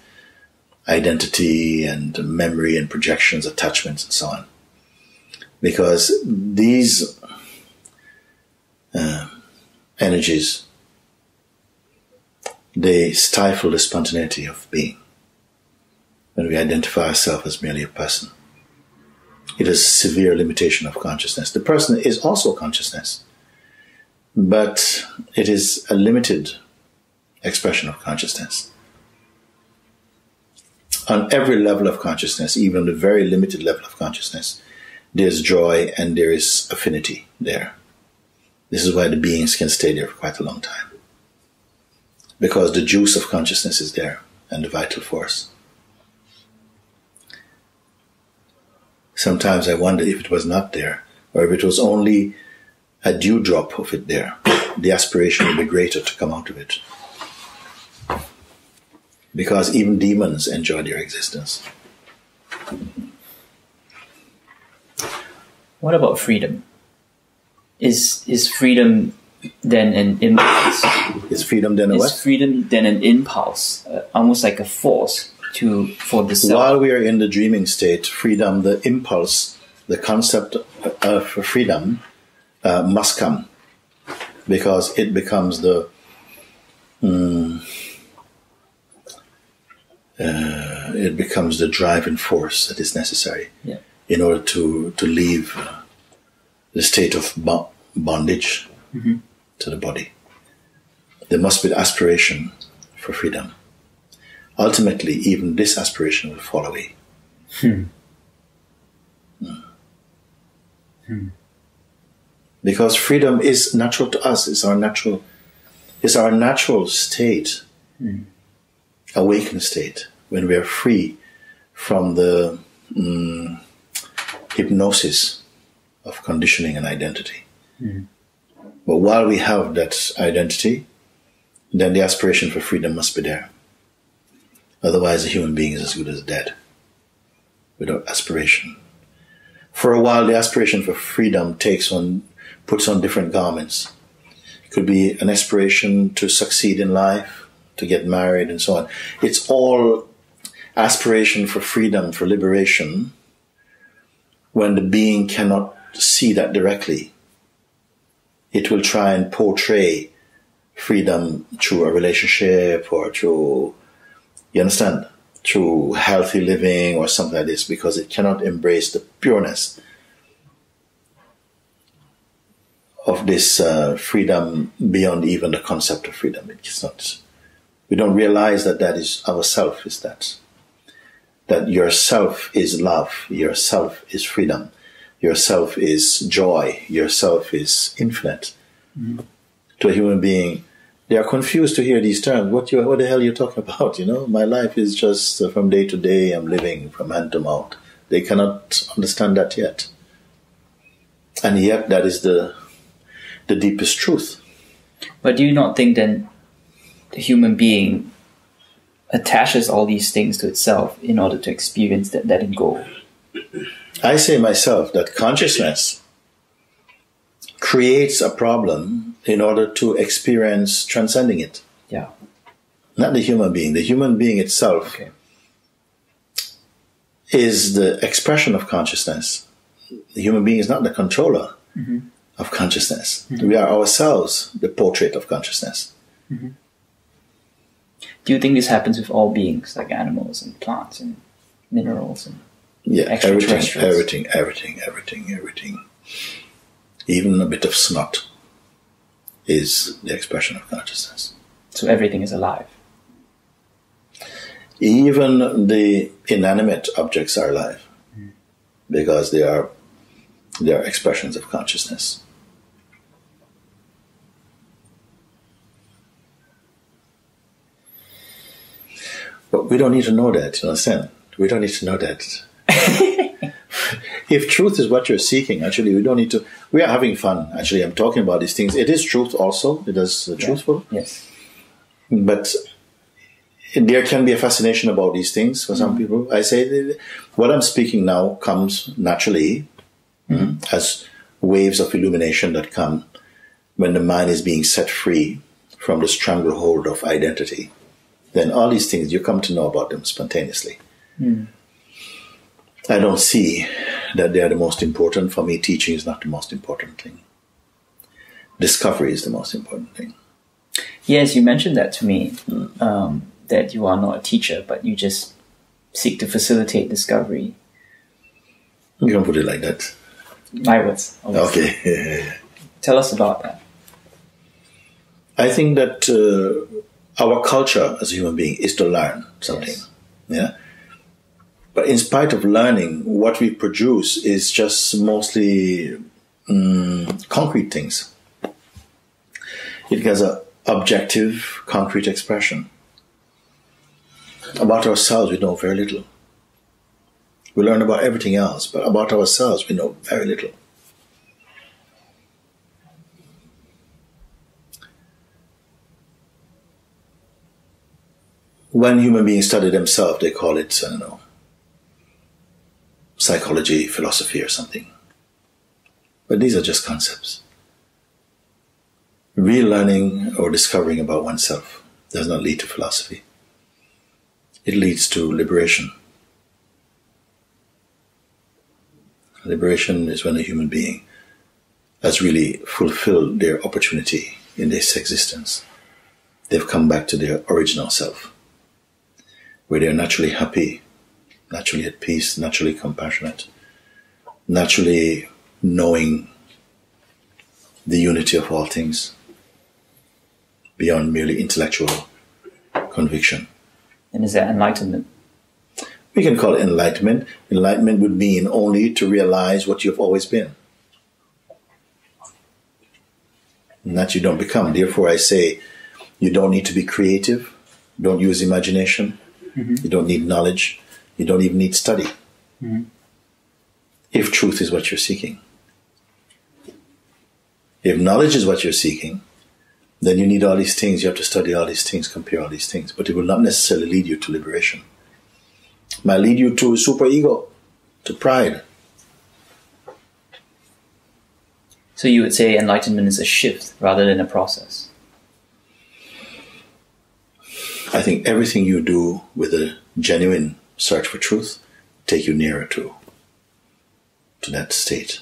identity and memory and projections, attachments, and so on. Because these uh, energies they stifle the spontaneity of being when we identify ourselves as merely a person. It is a severe limitation of consciousness. The person is also consciousness, but it is a limited expression of consciousness. On every level of consciousness, even on the very limited level of consciousness, there's joy and there is affinity there. This is why the beings can stay there for quite a long time. Because the juice of consciousness is there and the vital force. Sometimes I wonder if it was not there, or if it was only a dewdrop of it there, the aspiration would be greater to come out of it. Because even demons enjoy their existence. What about freedom? Is is freedom then an impulse? Is freedom then a is what? freedom then an impulse, uh, almost like a force to for the self? While we are in the dreaming state, freedom, the impulse, the concept of freedom uh, must come because it becomes the um, uh, it becomes the driving force that is necessary yeah. in order to to leave uh, the state of bondage mm-hmm. to the body. There must be aspiration for freedom. Ultimately, even this aspiration will fall away. Hmm. Hmm. hmm because freedom is natural to us. It's our natural, it's our natural state, mm. awakened state, when we are free from the um, hypnosis of conditioning and identity. Mm. But while we have that identity, then the aspiration for freedom must be there. Otherwise, a human being is as good as dead without aspiration. For a while, the aspiration for freedom takes on, puts on different garments. It could be an aspiration to succeed in life, to get married, and so on. It's all aspiration for freedom, for liberation, when the being cannot see that directly. It will try and portray freedom through a relationship or through, you understand, through healthy living or something like this because it cannot embrace the pureness of this uh, freedom beyond even the concept of freedom. It's not. We don't realize that that is ourself. Is that that yourself is love, yourself is freedom, yourself is joy, yourself is infinite. Mm-hmm. To a human being, they are confused to hear these terms. What you, what the hell are you talking about? You know, my life is just uh, from day to day. I'm living from hand to mouth. They cannot understand that yet, and yet that is the the deepest truth. But do you not think then the human being attaches all these things to itself in order to experience that letting go? I say myself that consciousness creates a problem in order to experience transcending it. Yeah. Not the human being. The human being itself okay. is the expression of consciousness. The human being is not the controller mm-hmm. of consciousness. Mm-hmm. We are ourselves the portrait of consciousness. Mm-hmm. Do you think this happens with all beings, like animals and plants and minerals and yeah, everything, everything, everything, everything, everything. Even a bit of snot is the expression of consciousness. So everything is alive. Even the inanimate objects are alive mm. because they are they are expressions of consciousness. But we don't need to know that, you understand? We don't need to know that. if truth is what you're seeking, actually, we don't need to. We are having fun. Actually, I'm talking about these things. It is truth also. It is uh, truthful. Yes. But there can be a fascination about these things for some mm. people. I say what I'm speaking now comes naturally mm. as waves of illumination that come when the mind is being set free from the stranglehold of identity. Then all these things, you come to know about them spontaneously. Mm. I don't see that they are the most important. For me, teaching is not the most important thing. Discovery is the most important thing. Yes, you mentioned that to me, um, that you are not a teacher, but you just seek to facilitate discovery. You can put it like that. My words. Okay. Tell us about that. I think that uh, our culture as a human being is to learn something. Yes. Yeah. But in spite of learning, what we produce is just mostly um, concrete things. It has an objective, concrete expression. About ourselves, we know very little. We learn about everything else, but about ourselves, we know very little. When human beings study themselves, they call it, I don't know, psychology, philosophy, or something. But these are just concepts. Real learning or discovering about oneself does not lead to philosophy. It leads to liberation. Liberation is when a human being has really fulfilled their opportunity in this existence. They've come back to their original self, where they're naturally happy, naturally at peace, naturally compassionate, naturally knowing the unity of all things beyond merely intellectual conviction. And is that enlightenment? We can call it enlightenment. Enlightenment would mean only to realize what you've always been. And that you don't become. Therefore, I say you don't need to be creative, don't use imagination, mm-hmm. you don't need knowledge, you don't even need study. Mm-hmm. If truth is what you're seeking. If knowledge is what you're seeking, then you need all these things. You have to study all these things, compare all these things, but it will not necessarily lead you to liberation. It might lead you to a superego, to pride. So you would say enlightenment is a shift rather than a process. I think everything you do with a genuine search for truth take you nearer to to that state.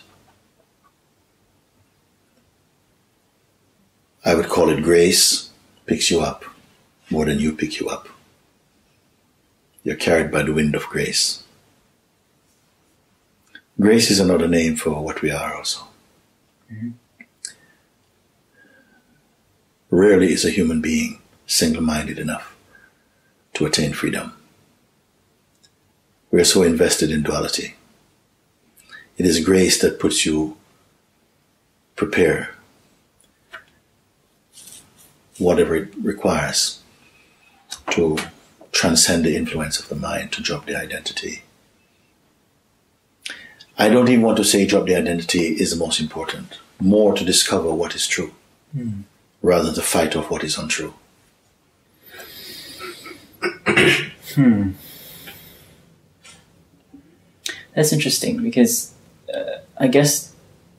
I would call it grace picks you up more than you pick you up. You're carried by the wind of grace. Grace is another name for what we are also. Mm-hmm. Rarely is a human being single minded enough to attain freedom. We are so invested in duality. It is grace that puts you prepare whatever it requires to transcend the influence of the mind, to drop the identity. I don't even want to say drop the identity is the most important. More to discover what is true mm. rather than to fight off what is untrue. hmm. That's interesting because uh, I guess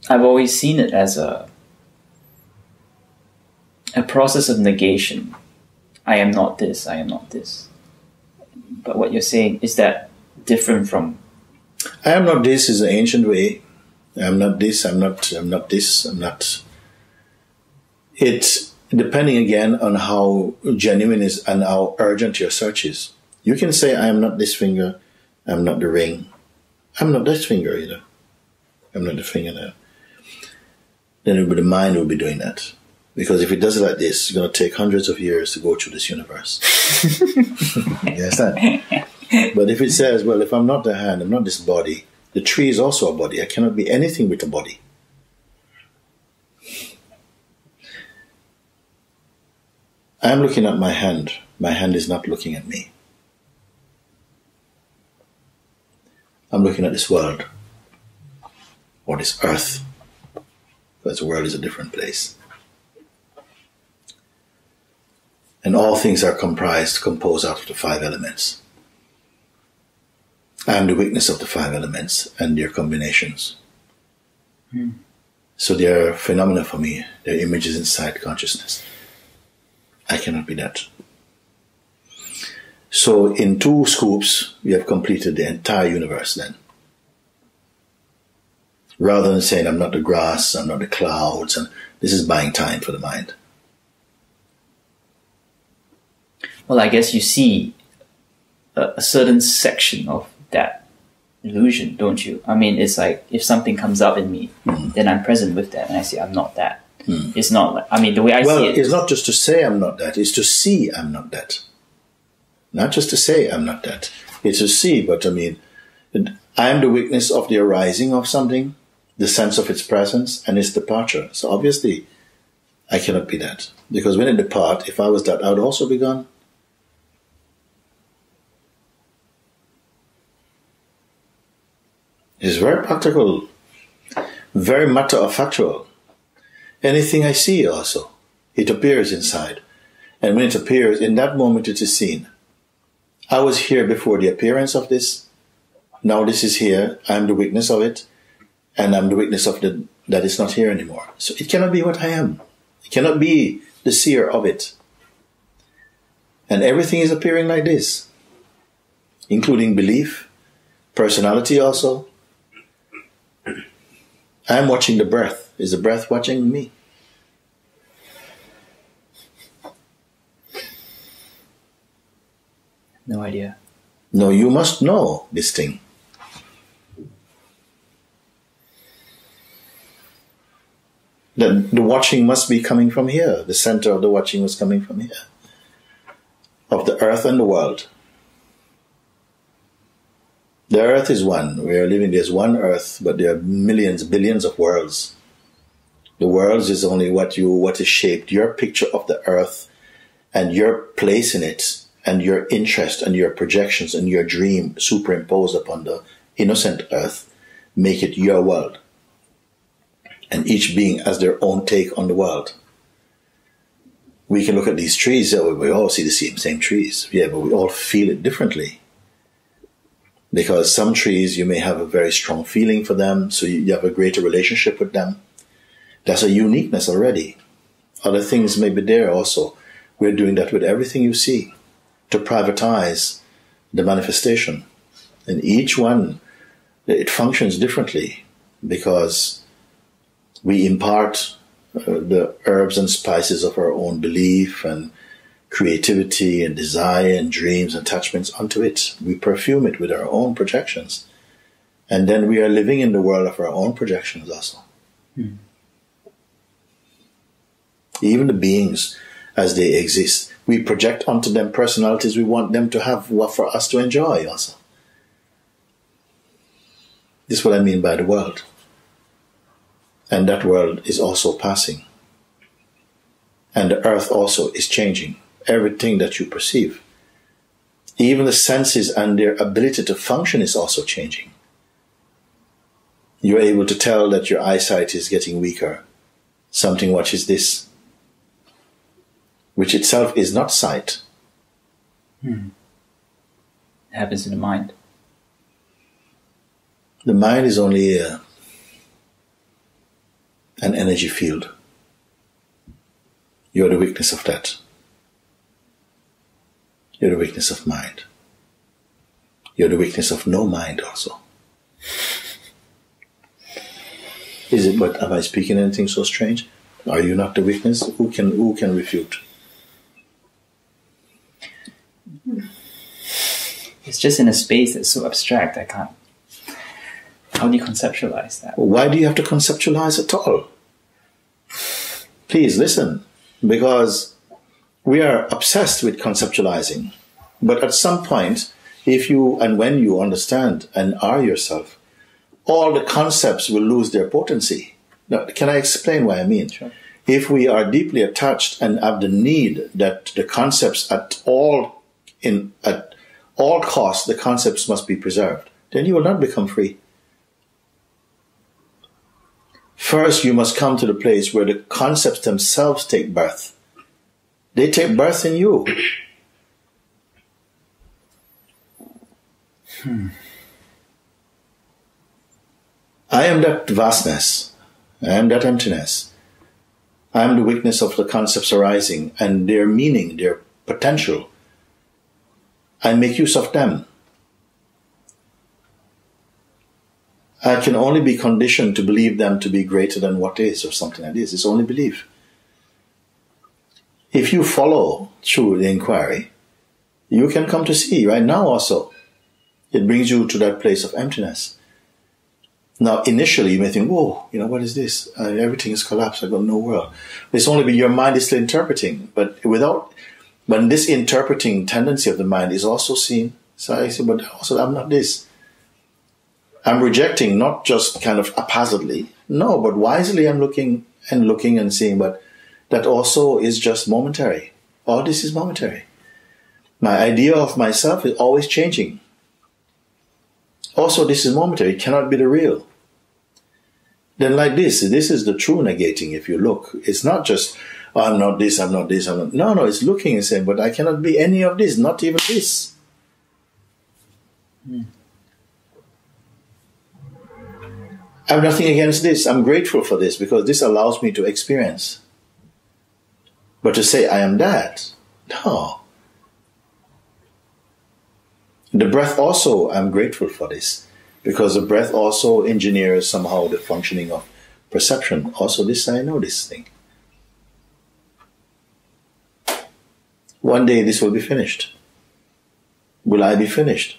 I've always seen it as a a process of negation. I am not this. I am not this. But what you're saying is that different from. I am not this is an ancient way. I'm not this. I'm not. I'm not this. I'm not. It's depending again on how genuine is and how urgent your search is. You can say, I am not this finger, I'm not the ring, I'm not this finger either. I'm not the finger there. Then the mind will be doing that. Because if it does it like this, it's going to take hundreds of years to go through this universe. yes, that. But if it says, well, if I'm not the hand, I'm not this body, the tree is also a body. I cannot be anything with a body. I'm looking at my hand. My hand is not looking at me. I'm looking at this world or this earth because the world is a different place. And all things are comprised, composed out of the five elements. I am the witness of the five elements and their combinations. Hmm. So they are phenomena for me. They're images inside consciousness. I cannot be that. So in two scoops, we have completed the entire universe then. Rather than saying, I'm not the grass, I'm not the clouds, and this is buying time for the mind. Well, I guess you see a, a certain section of that illusion, don't you? I mean, it's like if something comes up in me, mm. then I'm present with that, and I say, I'm not that. Mm. It's not like, I mean, the way I well, see it. Well, it's not just to say I'm not that, it's to see I'm not that. Not just to say I'm not that. It's to see, but I mean, I am the witness of the arising of something, the sense of its presence, and its departure. So obviously, I cannot be that. Because when it depart, if I was that, I would also be gone. It's very practical, very matter of factual. Anything I see also, it appears inside. And when it appears, in that moment it is seen. I was here before the appearance of this. Now this is here. I'm the witness of it. And I'm the witness of the, that it's not here anymore. So it cannot be what I am. It cannot be the seer of it. And everything is appearing like this, including belief, personality also. I'm watching the breath. Is the breath watching me? No idea. No, you must know this thing. The, the watching must be coming from here. The center of the watching was coming from here. Of the earth and the world. The earth is one. We are living, there's one earth, but there are millions, billions of worlds. The worlds is only what you, what is shaped. Your picture of the earth and your place in it and your interest and your projections and your dream superimposed upon the innocent earth make it your world. And each being has their own take on the world. we can look at these trees, we all see the same, same trees. Yeah, but we all feel it differently. Because some trees, you may have a very strong feeling for them, so you have a greater relationship with them. That's a uniqueness already. Other things may be there also. We're doing that with everything you see to privatize the manifestation. And each one, it functions differently because we impart uh, the herbs and spices of our own belief and creativity and desire and dreams and attachments onto it. We perfume it with our own projections. And then we are living in the world of our own projections also. Hmm. Even the beings as they exist, we project onto them personalities we want them to have for us to enjoy also. This is what I mean by the world. And that world is also passing. And the earth also is changing. Everything that you perceive. Even the senses and their ability to function is also changing. You're able to tell that your eyesight is getting weaker. Something, watches this? Which itself is not sight. Hmm. It happens in the mind. The mind is only a an energy field. You're the witness of that. You're the witness of mind. You're the witness of no mind also. Is it but am I speaking anything so strange? Are you not the witness? Who can who can refute? It's just in a space that's so abstract I can't how do you conceptualize that? Why do you have to conceptualize at all? Please listen, because we are obsessed with conceptualizing. But at some point, if you and when you understand and are yourself, all the concepts will lose their potency. Now, can I explain what I mean? Sure. If we are deeply attached and have the need that the concepts at all in at all costs the concepts must be preserved, then you will not become free. First, you must come to the place where the concepts themselves take birth. They take birth in you. Hmm. I am that vastness. I am that emptiness. I am the witness of the concepts arising and their meaning, their potential. I make use of them. I can only be conditioned to believe them to be greater than what is, or something like this. It's only belief. If you follow through the inquiry, you can come to see right now also. It brings you to that place of emptiness. Now, initially, you may think, whoa, you know, what is this? Uh, everything is collapsed. I've got no world. It's only your mind is still interpreting. But without, when this interpreting tendency of the mind is also seen, so I say, but also I'm not this. I'm rejecting not just kind of haphazardly, no, but wisely I'm looking and looking and seeing, but that also is just momentary. All this is momentary. My idea of myself is always changing. Also, this is momentary, it cannot be the real. Then, like this, this is the true negating if you look. It's not just, oh, I'm not this, I'm not this, I'm not. No, no, it's looking and saying, but I cannot be any of this, not even this. Hmm. I have nothing against this. I'm grateful for this because this allows me to experience. But to say I am that, no. The breath also, I'm grateful for this because the breath also engineers somehow the functioning of perception. Also, this I know this thing. One day this will be finished. Will I be finished?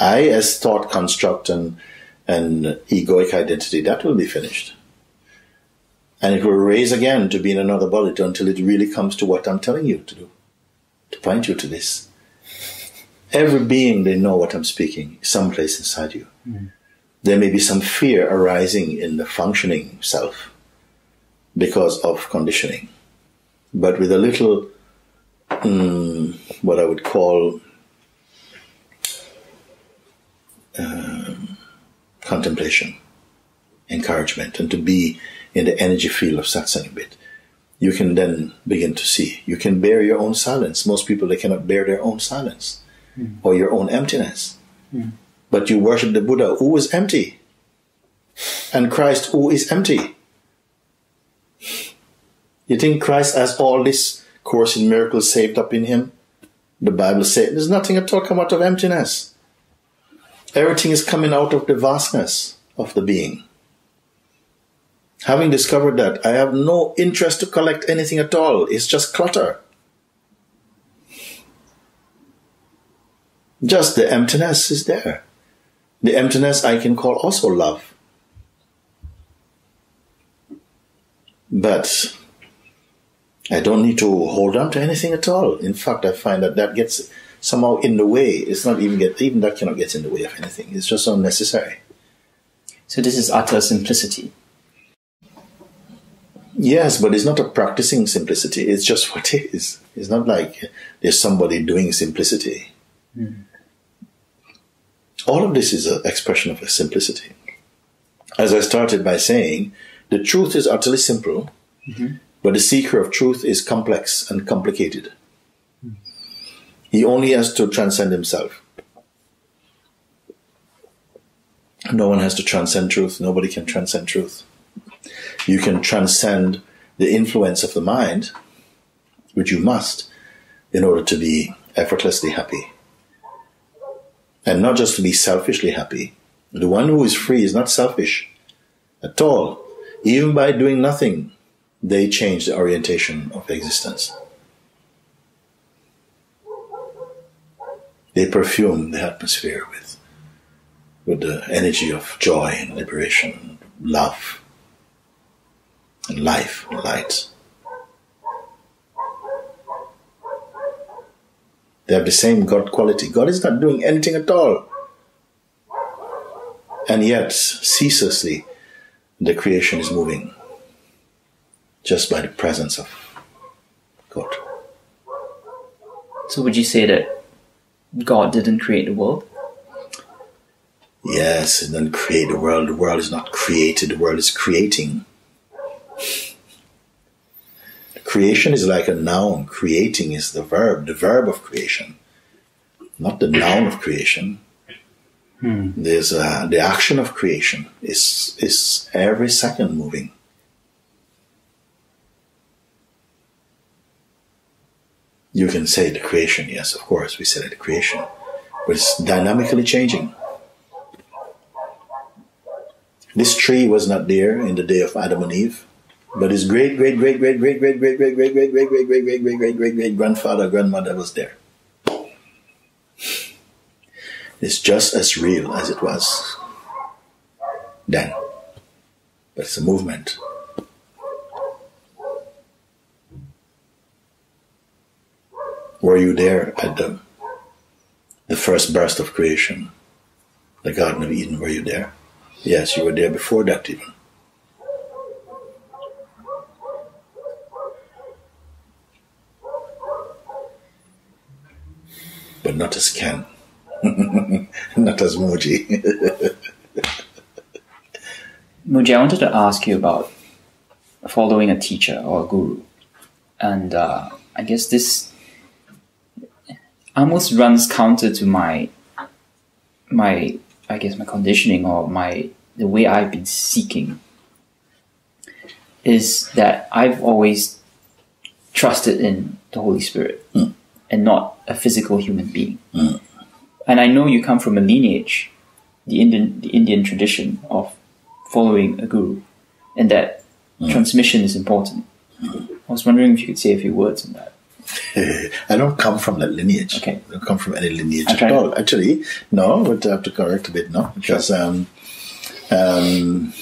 I, as thought construct and, and egoic identity, that will be finished. And it will raise again to be in another body until it really comes to what I'm telling you to do, to point you to this. Every being, they know what I'm speaking, someplace inside you. Mm. There may be some fear arising in the functioning self because of conditioning. But with a little, um, what I would call um, contemplation, encouragement, and to be in the energy field of satsang a bit, you can then begin to see. You can bear your own silence. Most people they cannot bear their own silence mm. or your own emptiness. Mm. But you worship the Buddha who is empty. And Christ who is empty. You think Christ has all this course in miracles saved up in him? The Bible says there's nothing at all come out of emptiness. Everything is coming out of the vastness of the being. Having discovered that, I have no interest to collect anything at all. It's just clutter. Just the emptiness is there. The emptiness I can call also love. But I don't need to hold on to anything at all. In fact, I find that that gets somehow in the way. It's not even get even that cannot get in the way of anything. It's just unnecessary. So this is utter simplicity. Yes, but it's not a practicing simplicity. It's just what it is. It's not like there's somebody doing simplicity. Mm. All of this is an expression of a simplicity. As I started by saying, the truth is utterly simple, mm-hmm. But the seeker of truth is complex and complicated. He only has to transcend himself. No one has to transcend truth. Nobody can transcend truth. You can transcend the influence of the mind, which you must, in order to be effortlessly happy. And not just to be selfishly happy. The one who is free is not selfish at all. Even by doing nothing, they change the orientation of existence. They perfume the atmosphere with, with the energy of joy and liberation, love and life and light. They have the same God quality. God is not doing anything at all. And yet, ceaselessly, the creation is moving just by the presence of God. So, would you say that God didn't create the world? Yes, He didn't create the world. The world is not created, the world is creating. Creation is like a noun. Creating is the verb, the verb of creation, not the noun of creation. Hmm. There's a, the action of creation is is every second moving. You can say the creation, yes, of course, we said the creation, but it's dynamically changing. This tree was not there in the day of Adam and Eve. But his great, great, great, great, great, great, great, great, great, great, great, great, great, great, great, great, great, great grandfather, grandmother was there. It's just as real as it was then. But it's a movement. Were you there at the the first burst of creation, the Garden of Eden? Were you there? Yes, you were there before that even. but not as Ken, not as Mooji. Mooji, I wanted to ask you about following a teacher or a guru, and uh, I guess this almost runs counter to my my I guess my conditioning or my the way I've been seeking is that I've always trusted in the Holy Spirit. Mm and not a physical human being. Mm. And I know you come from a lineage, the Indian, the Indian tradition of following a guru, and that mm. transmission is important. Mm. I was wondering if you could say a few words on that. I don't come from that lineage. Okay. I don't come from any lineage at all. Actually, no, but I have to correct a bit, no? Because sure. um, um,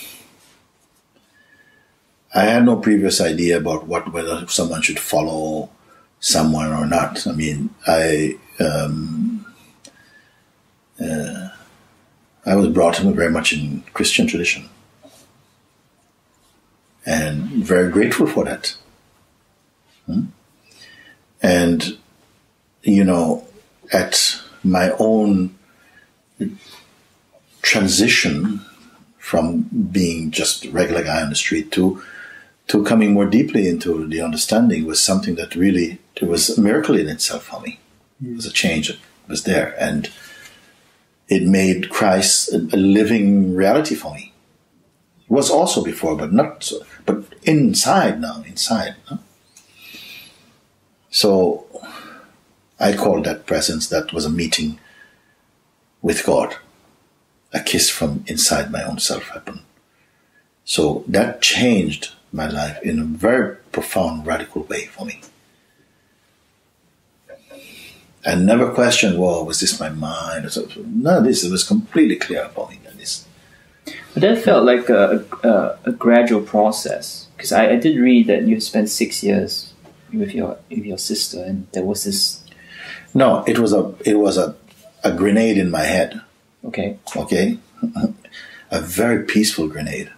I had no previous idea about what whether someone should follow someone or not. I mean, I um, uh, I was brought up very much in Christian tradition, and very grateful for that. Hmm? And you know, at my own transition from being just a regular guy on the street to to coming more deeply into the understanding was something that really it was a miracle in itself for me. It was a change that was there, and it made Christ a, living reality for me. It was also before, but not so, but inside now, inside. No? So I called that presence that was a meeting with God, a kiss from inside my own self happened. So that changed my life in a very profound, radical way for me. I never questioned, well, was this my mind? Of this. Was completely clear for me that this. But that felt like a, a, a gradual process. Because I, I did read that you spent six years with your with your sister, and there was this. No, it was a it was a, a grenade in my head. Okay, Okay, a very peaceful grenade.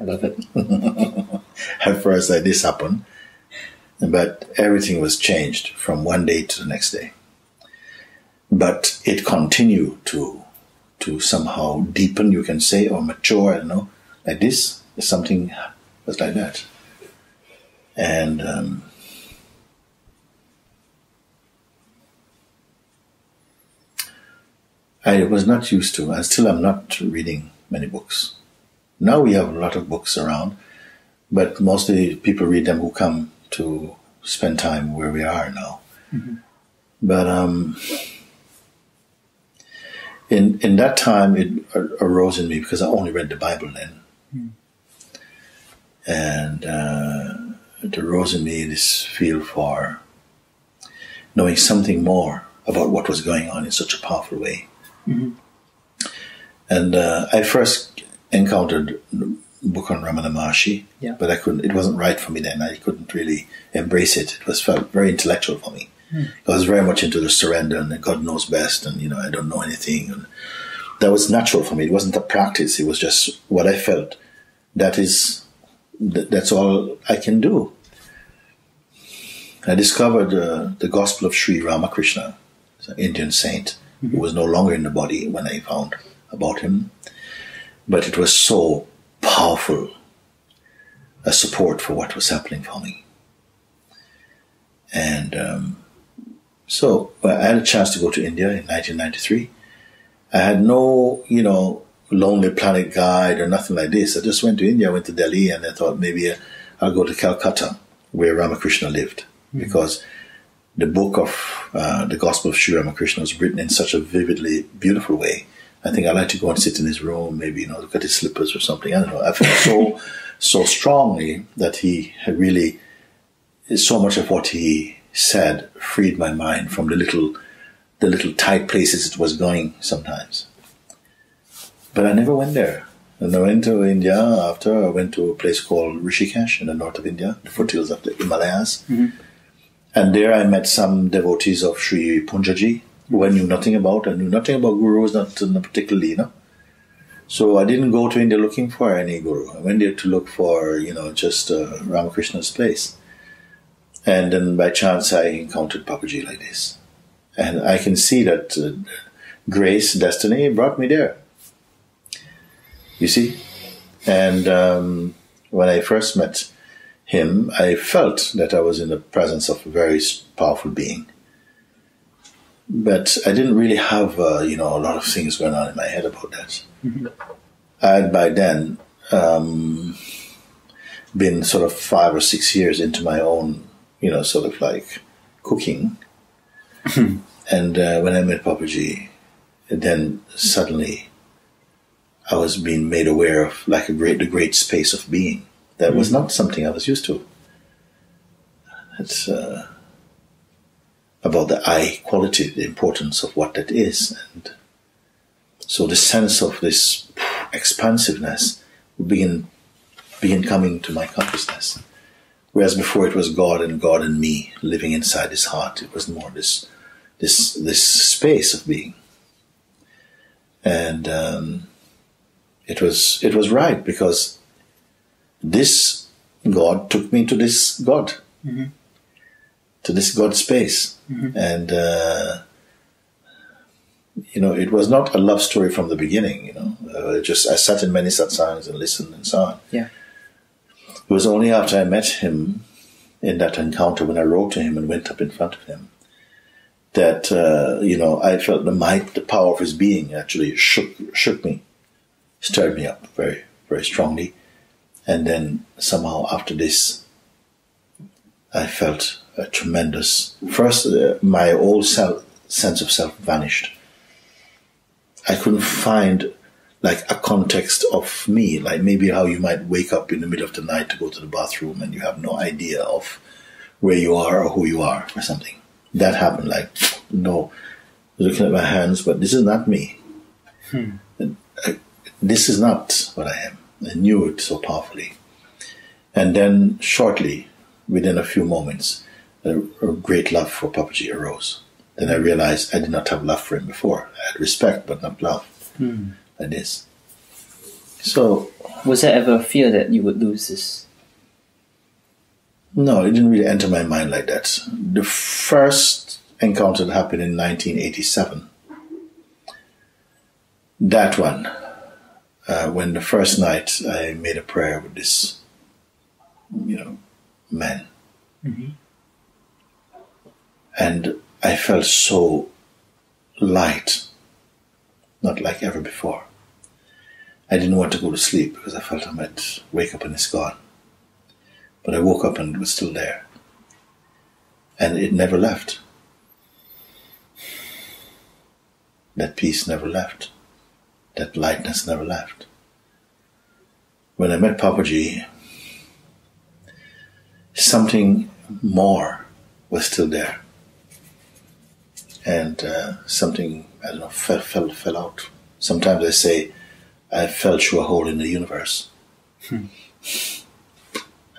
I love it. At first, like this happened, but everything was changed from one day to the next day. But it continued to to somehow deepen, you can say, or mature. I don't know, like this. Something was like that, and. Um, I was not used to, and still I'm not reading many books. Now we have a lot of books around, but mostly people read them who come to spend time where we are now. But um, in in that time, it arose in me because I only read the Bible then, and uh, it arose in me this feel for knowing something more about what was going on in such a powerful way. And uh, I first encountered the book on Ramana Maharshi, Yeah. but I couldn't. It wasn't right for me then. I couldn't really embrace it. It was felt very intellectual for me. I was very much into the surrender and God knows best, and you know I don't know anything, and that was natural for me. It wasn't a practice. It was just what I felt. That is, th- that's all I can do. I discovered uh, the Gospel of Sri Ramakrishna, an Indian saint who was no longer in the body when I found about him, but it was so powerful a support for what was happening for me. And um, so well, I had a chance to go to India in 1993. I had no, you know, Lonely Planet guide or nothing like this. I just went to India, I went to Delhi, and I thought maybe I'll go to Calcutta, where Ramakrishna lived, because the book of uh, the Gospel of Sri Ramakrishna was written in such a vividly beautiful way. I think I'd like to go and sit in his room, maybe you know, look at his slippers or something. I don't know. I felt so so strongly that he had really so much of what he said freed my mind from the little the little tight places it was going sometimes. But I never went there. And I went to India after I went to a place called Rishikesh in the north of India, the foothills of the Himalayas. And there I met some devotees of Sri Poonjaji, who I knew nothing about. I knew nothing about gurus, not, not particularly, you know. So I didn't go to India looking for any guru. I went there to look for, you know, just uh, Ramakrishna's place. And then by chance I encountered Papaji like this. And I can see that uh, grace, destiny brought me there. You see? And um, when I first met him, I felt that I was in the presence of a very powerful being. But I didn't really have, uh, you know, a lot of things going on in my head about that. I had by then um, been sort of five or six years into my own, you know, sort of like cooking. and uh, when I met Papaji, then suddenly I was being made aware of like a great, the great space of being. That was not something I was used to. It's uh, about the I quality, the importance of what that is, and so the sense of this expansiveness begin begin coming to my consciousness. Whereas before it was God and God and me living inside his heart. It was more this this this space of being. And um, it was it was right because this God took me to this God, to this God space, and uh, you know, it was not a love story from the beginning. You know, uh, just I sat in many satsangs and listened and so on. Yeah. It was only after I met him in that encounter when I wrote to him and went up in front of him that uh, you know I felt the might, the power of his being actually shook shook me, stirred me up very very strongly, and then somehow after this, I felt a tremendous. First, uh, my old self, sense of self vanished. I couldn't find like a context of me, like maybe how you might wake up in the middle of the night to go to the bathroom and you have no idea of where you are or who you are or something. That happened. Like, no, looking at my hands, but this is not me. Hmm. I, this is not what I am. I knew it so powerfully. And then, shortly, within a few moments, a, a great love for Papaji arose. Then I realized I did not have love for him before. I had respect, but not love. Hmm. Like this. So, Was there ever a fear that you would lose this? no, it didn't really enter my mind like that. The first encounter that happened in 1987, that one, uh, when the first night I made a prayer with this, you know, man. And I felt so light, not like ever before. I didn't want to go to sleep because I felt I might wake up and it's gone. But I woke up and it was still there. And it never left. That peace never left. That lightness never left. When I met Papaji, something more was still there. And uh, something, I don't know, fell, fell, fell out. Sometimes I say, I fell through a hole in the universe. I,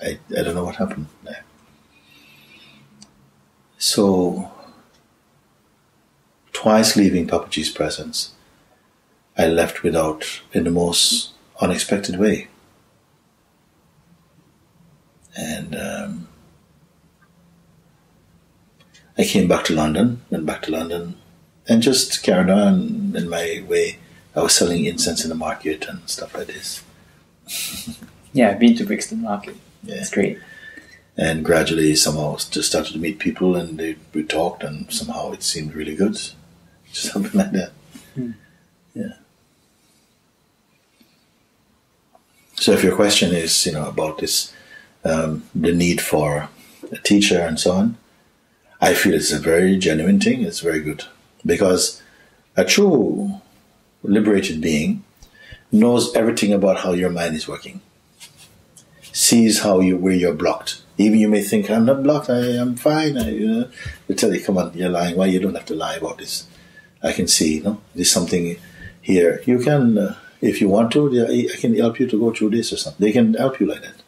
I don't know what happened there. So, twice leaving Papaji's presence, I left without, in the most unexpected way. And um, I came back to London, went back to London, and just carried on in my way. I was selling incense in the market and stuff like this. Yeah, I've been to Brixton Market. Yeah. It's great. And gradually, somehow, just started to meet people, and they, we talked, and somehow it seemed really good, just something like that. Hmm. Yeah. So, if your question is, you know, about this, um, the need for a teacher and so on, I feel it's a very genuine thing. It's very good because a true liberated being knows everything about how your mind is working sees how you where you're blocked. Even you may think I'm not blocked. I am fine. I, you know, they tell you, "Come on, you're lying." Why you don't have to lie about this? I can see. You know, there's something here. You can, uh, if you want to, they- I can help you to go through this or something. They can help you like that.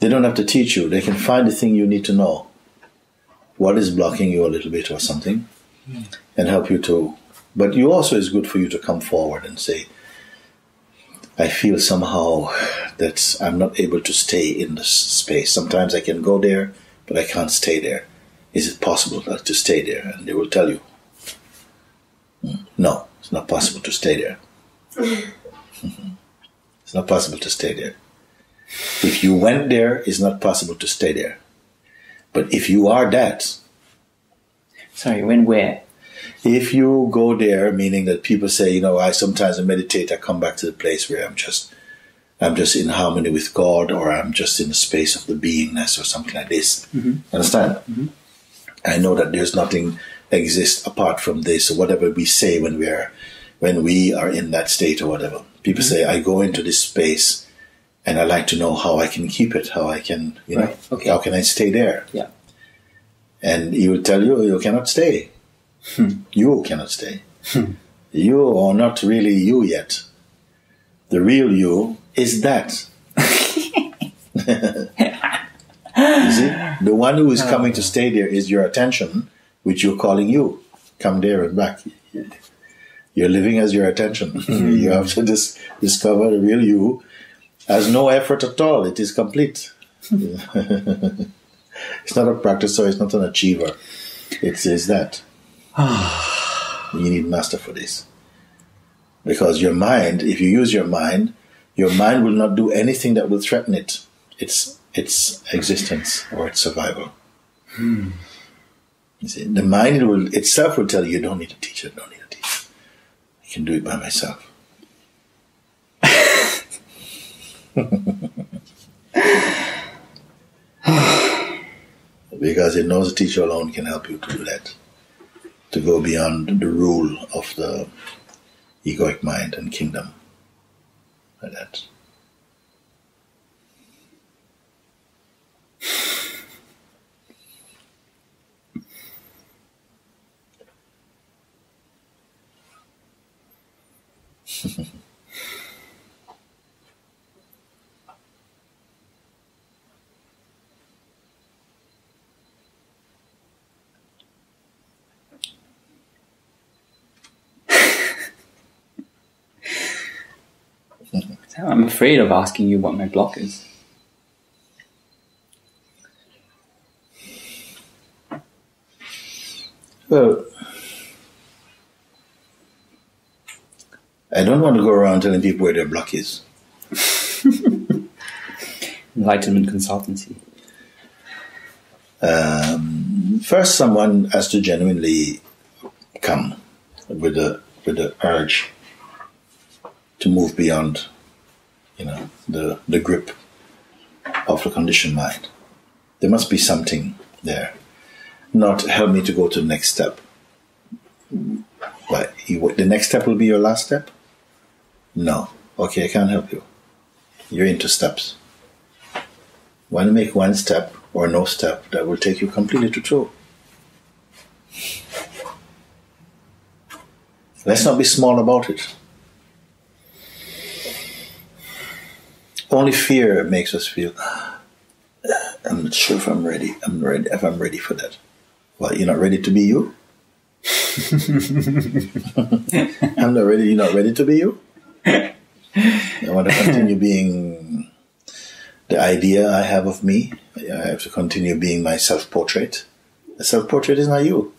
They don't have to teach you. They can find the thing you need to know. What is blocking you a little bit or something, and help you to. But you also is good for you to come forward and say, I feel somehow that I'm not able to stay in this space. Sometimes I can go there, but I can't stay there. Is it possible not to stay there? And they will tell you, "Mm, no, it's not possible to stay there. it's not possible to stay there. If you went there, it's not possible to stay there. But if you are that, Sorry, when where? if you go there, meaning that people say, you know, I sometimes I meditate, I come back to the place where I'm just, I'm just in harmony with God, or I'm just in the space of the beingness, or something like this. Mm-hmm. Understand? Mm-hmm. I know that there's nothing exists apart from this, or whatever we say when we are, when we are in that state, or whatever. People mm-hmm. say, I go into this space, and I like to know how I can keep it, how I can, you know, okay. how can I stay there? Yeah. and he will tell you you cannot stay. Hmm. You cannot stay. Hmm. you are not really you yet. The real you is that. you see, the one who is coming to stay there is your attention, which you're calling you. Come there and back. You're living as your attention. Hmm. you have to dis- discover the real you. as no effort at all. It is complete. It's not a practicer, it's not an achiever. It is that. You need master for this. Because your mind, if you use your mind, your mind will not do anything that will threaten it, its its existence or its survival. Hmm. You see, the mind will itself will tell you, you don't need a teacher, don't need a teacher. I can do it by myself. because it knows a teacher alone can help you to do that, to go beyond the rule of the egoic mind and kingdom. Like that. I'm afraid of asking you what my block is. Well, I don't want to go around telling people where their block is. Enlightenment consultancy. Um, first, someone has to genuinely come with the with the urge to move beyond, you know, the the grip of the conditioned mind. There must be something there, not help me to go to the next step. But you, the next step will be your last step. No, okay, I can't help you. You're into steps. To make one step or no step that will take you completely to true. Let's not be small about it. Only fear makes us feel. Ah, I'm not sure if I'm ready. I'm ready. If I'm ready for that. Well, you're not ready to be you. I'm not ready. You're not ready to be you. I want to continue being the idea I have of me. I have to continue being my self-portrait. A self-portrait is not you.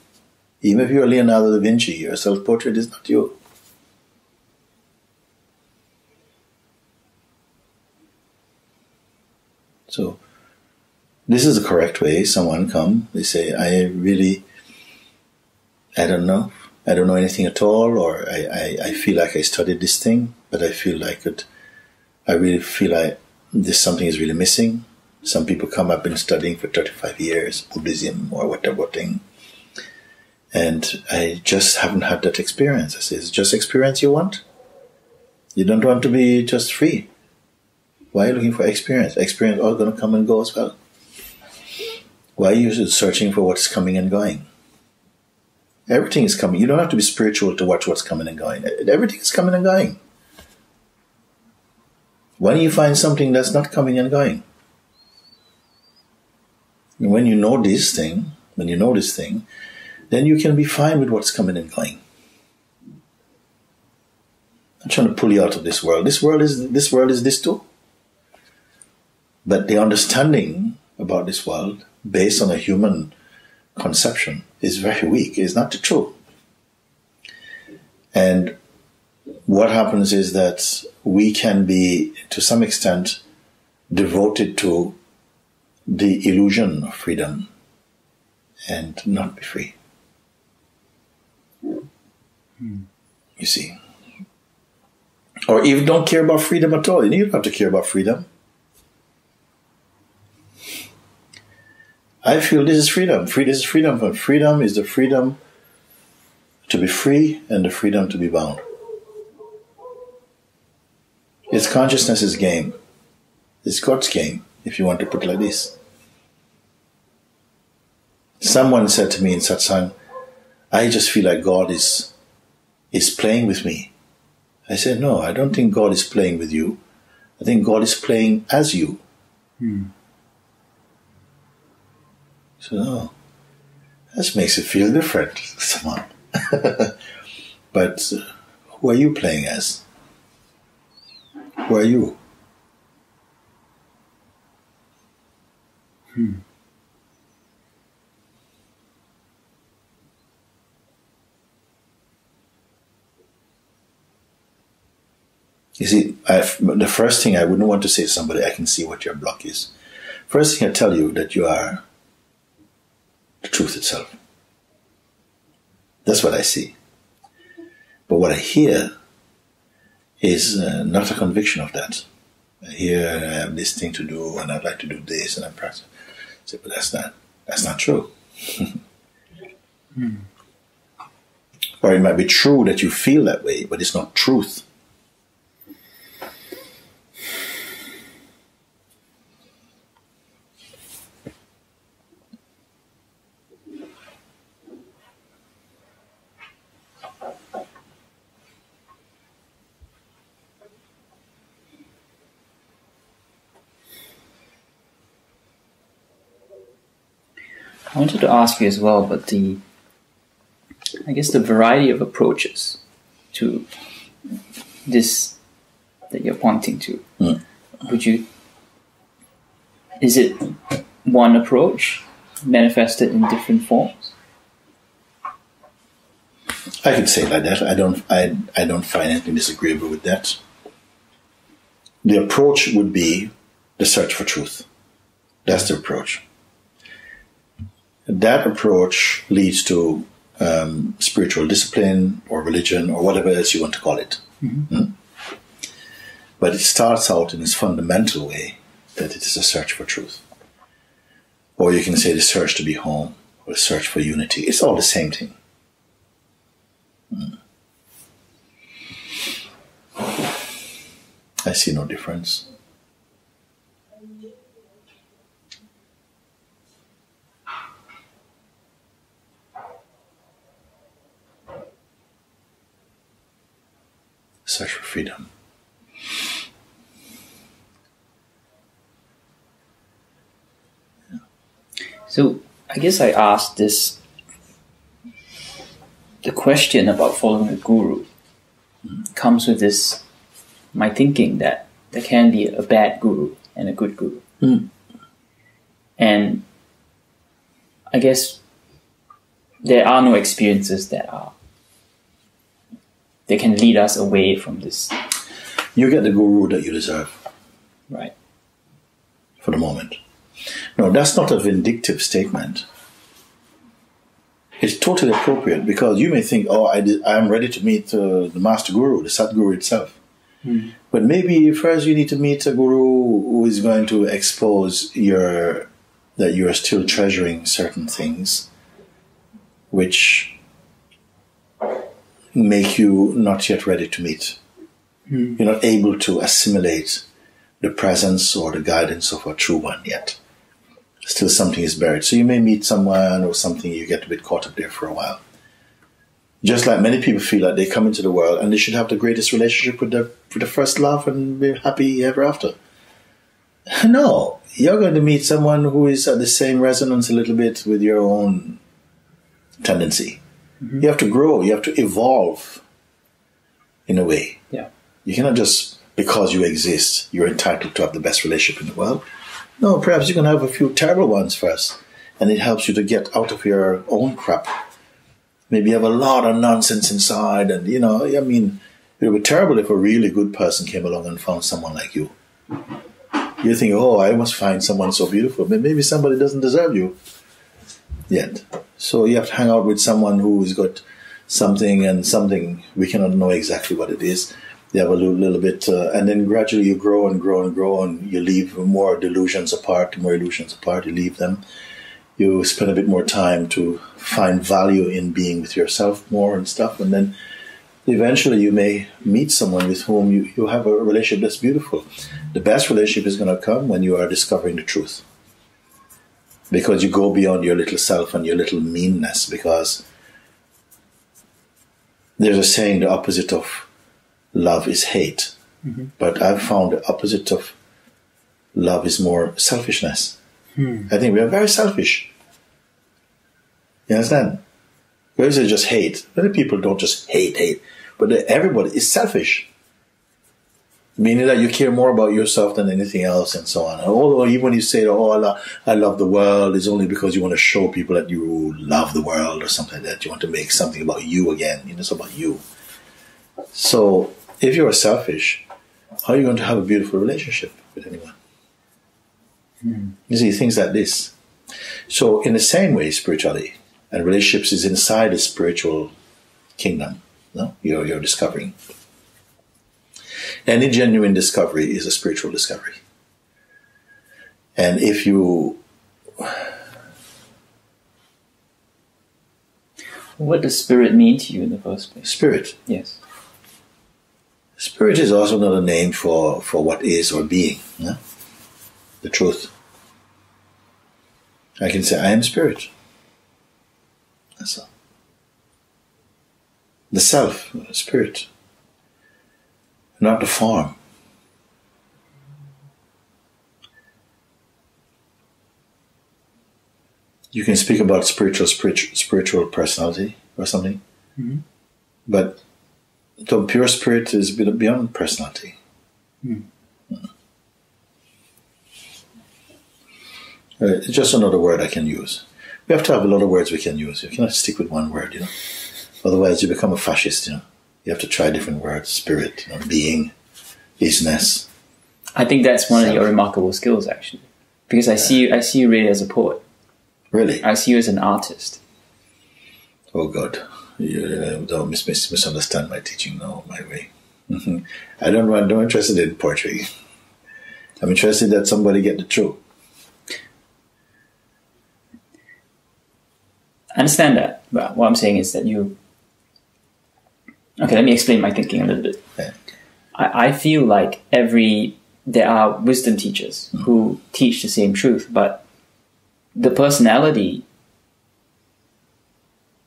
Even if you're Leonardo da Vinci, your self-portrait is not you. So, this is the correct way. Someone come, they say, I really, I don't know. I don't know anything at all, or I, I, I feel like I studied this thing, but I feel like it, I really feel like this something is really missing. Some people come, I've been studying for 35 years, Buddhism or whatever thing. And I just haven't had that experience. I say, is it just experience you want? You don't want to be just free. Why are you looking for experience? Experience all going to come and go as well. Why are you searching for what's coming and going? Everything is coming. You don't have to be spiritual to watch what's coming and going. Everything is coming and going. When you find something that's not coming and going, when you know this thing, when you know this thing, then you can be fine with what's coming and going. I'm trying to pull you out of this world. This world is this world is this too. But the understanding about this world, based on a human conception, is very weak. It's not truth. And what happens is that we can be, to some extent, devoted to the illusion of freedom and not be free. You see. Or even don't care about freedom at all. You don't have to care about freedom. I feel this is freedom. Free, this is freedom. Freedom is the freedom to be free and the freedom to be bound. It's consciousness's game. It's God's game, if you want to put it like this. Someone said to me in satsang, I just feel like God is is playing with me. I said, No, I don't think God is playing with you. I think God is playing as you. Hmm. So oh, makes it feel different somehow. but uh, who are you playing as? Who are you? Hmm. You see, I've, the first thing I wouldn't want to say to somebody, I can see what your block is. First thing I tell you that you are the truth itself. That's what I see. But what I hear is uh, not a conviction of that. I hear I have this thing to do and I'd like to do this and I'm practicing. say, but that's not that's not true. Hmm. Or it might be true that you feel that way, but it's not truth. Wanted to ask you as well, but the I guess the variety of approaches to this that you're pointing to. Mm. Would you is it one approach manifested in different forms? I could say like that. I don't I I don't find anything disagreeable with that. The approach would be the search for truth. That's the approach. That approach leads to um, spiritual discipline or religion or whatever else you want to call it. Mm? But it starts out in its fundamental way that it is a search for truth. Or you can say the search to be home or the search for unity. It's all the same thing. Mm. I see no difference. Search for freedom. So I guess I asked this the question about following a guru comes with this my thinking that there can be a bad guru and a good guru. Mm. And I guess there are no experiences that are they can lead us away from this, You get the guru that you deserve right? for the moment. No, that's not a vindictive statement. It's totally appropriate because you may think, oh, I I'm ready to meet uh, the master guru, the Satguru itself. But maybe first you need to meet a guru who is going to expose your that you are still treasuring certain things, which make you not yet ready to meet. Hmm. You're not able to assimilate the presence or the guidance of a true one yet. Still something is buried. So you may meet someone or something, you get a bit caught up there for a while. Just like many people feel like they come into the world and they should have the greatest relationship with their with the first love and be happy ever after. No, you're going to meet someone who is at the same resonance a little bit with your own tendency. Mm-hmm. You have to grow, you have to evolve in a way. Yeah. You cannot just, because you exist, you're entitled to have the best relationship in the world. No, perhaps you can have a few terrible ones first, and it helps you to get out of your own crap. Maybe you have a lot of nonsense inside, and you know, I mean, it would be terrible if a really good person came along and found someone like you. You think, oh, I must find someone so beautiful, but maybe somebody doesn't deserve you yet. So you have to hang out with someone who's got something and something we cannot know exactly what it is. You have a little, little bit, uh, and then gradually you grow and grow and grow, and you leave more delusions apart, more illusions apart. You leave them. You spend a bit more time to find value in being with yourself more and stuff, and then eventually you may meet someone with whom you, you have a relationship that's beautiful. The best relationship is going to come when you are discovering the truth because you go beyond your little self and your little meanness because there's a saying the opposite of love is hate. Mm-hmm. But i've found the opposite of love is more selfishness. Hmm. I think we are very selfish. You understand? Where is it just hate many people don't just hate hate but everybody is selfish meaning that you care more about yourself than anything else and so on. And although even when you say, oh, I, lo- I love the world, it's only because you want to show people that you love the world or something like that. You want to make something about you again. You know, it's about you. So if you're selfish, how are you going to have a beautiful relationship with anyone? Hmm. You see, things like this. So, in the same way, spirituality and relationships is inside the spiritual kingdom. No, you're, you're discovering. Any genuine discovery is a spiritual discovery. And if you What does spirit mean to you in the first place? spirit, Yes. spirit is also another name for for what is or being. Yeah? The truth. I can say I am spirit. That's all. The self, spirit, not the form. You can speak about spiritual, spiritual, spiritual personality or something, but the pure spirit is be- beyond personality. Uh, it's just another word I can use. We have to have a lot of words we can use. You cannot stick with one word, you know. Otherwise, you become a fascist, you know. You have to try different words: spirit, you know, being, isness. I think that's one of your remarkable skills, actually, because I see you, I see you really as a poet. Really? I see you as an artist. Oh God, you uh, don't mis- mis- misunderstand my teaching. No, my way. hmm I don't. I'm not interested in poetry. I'm interested that somebody get the truth. I understand that, but what I'm saying is that you. Okay, let me explain my thinking a little bit. I, I feel like every there are wisdom teachers who teach the same truth, but the personality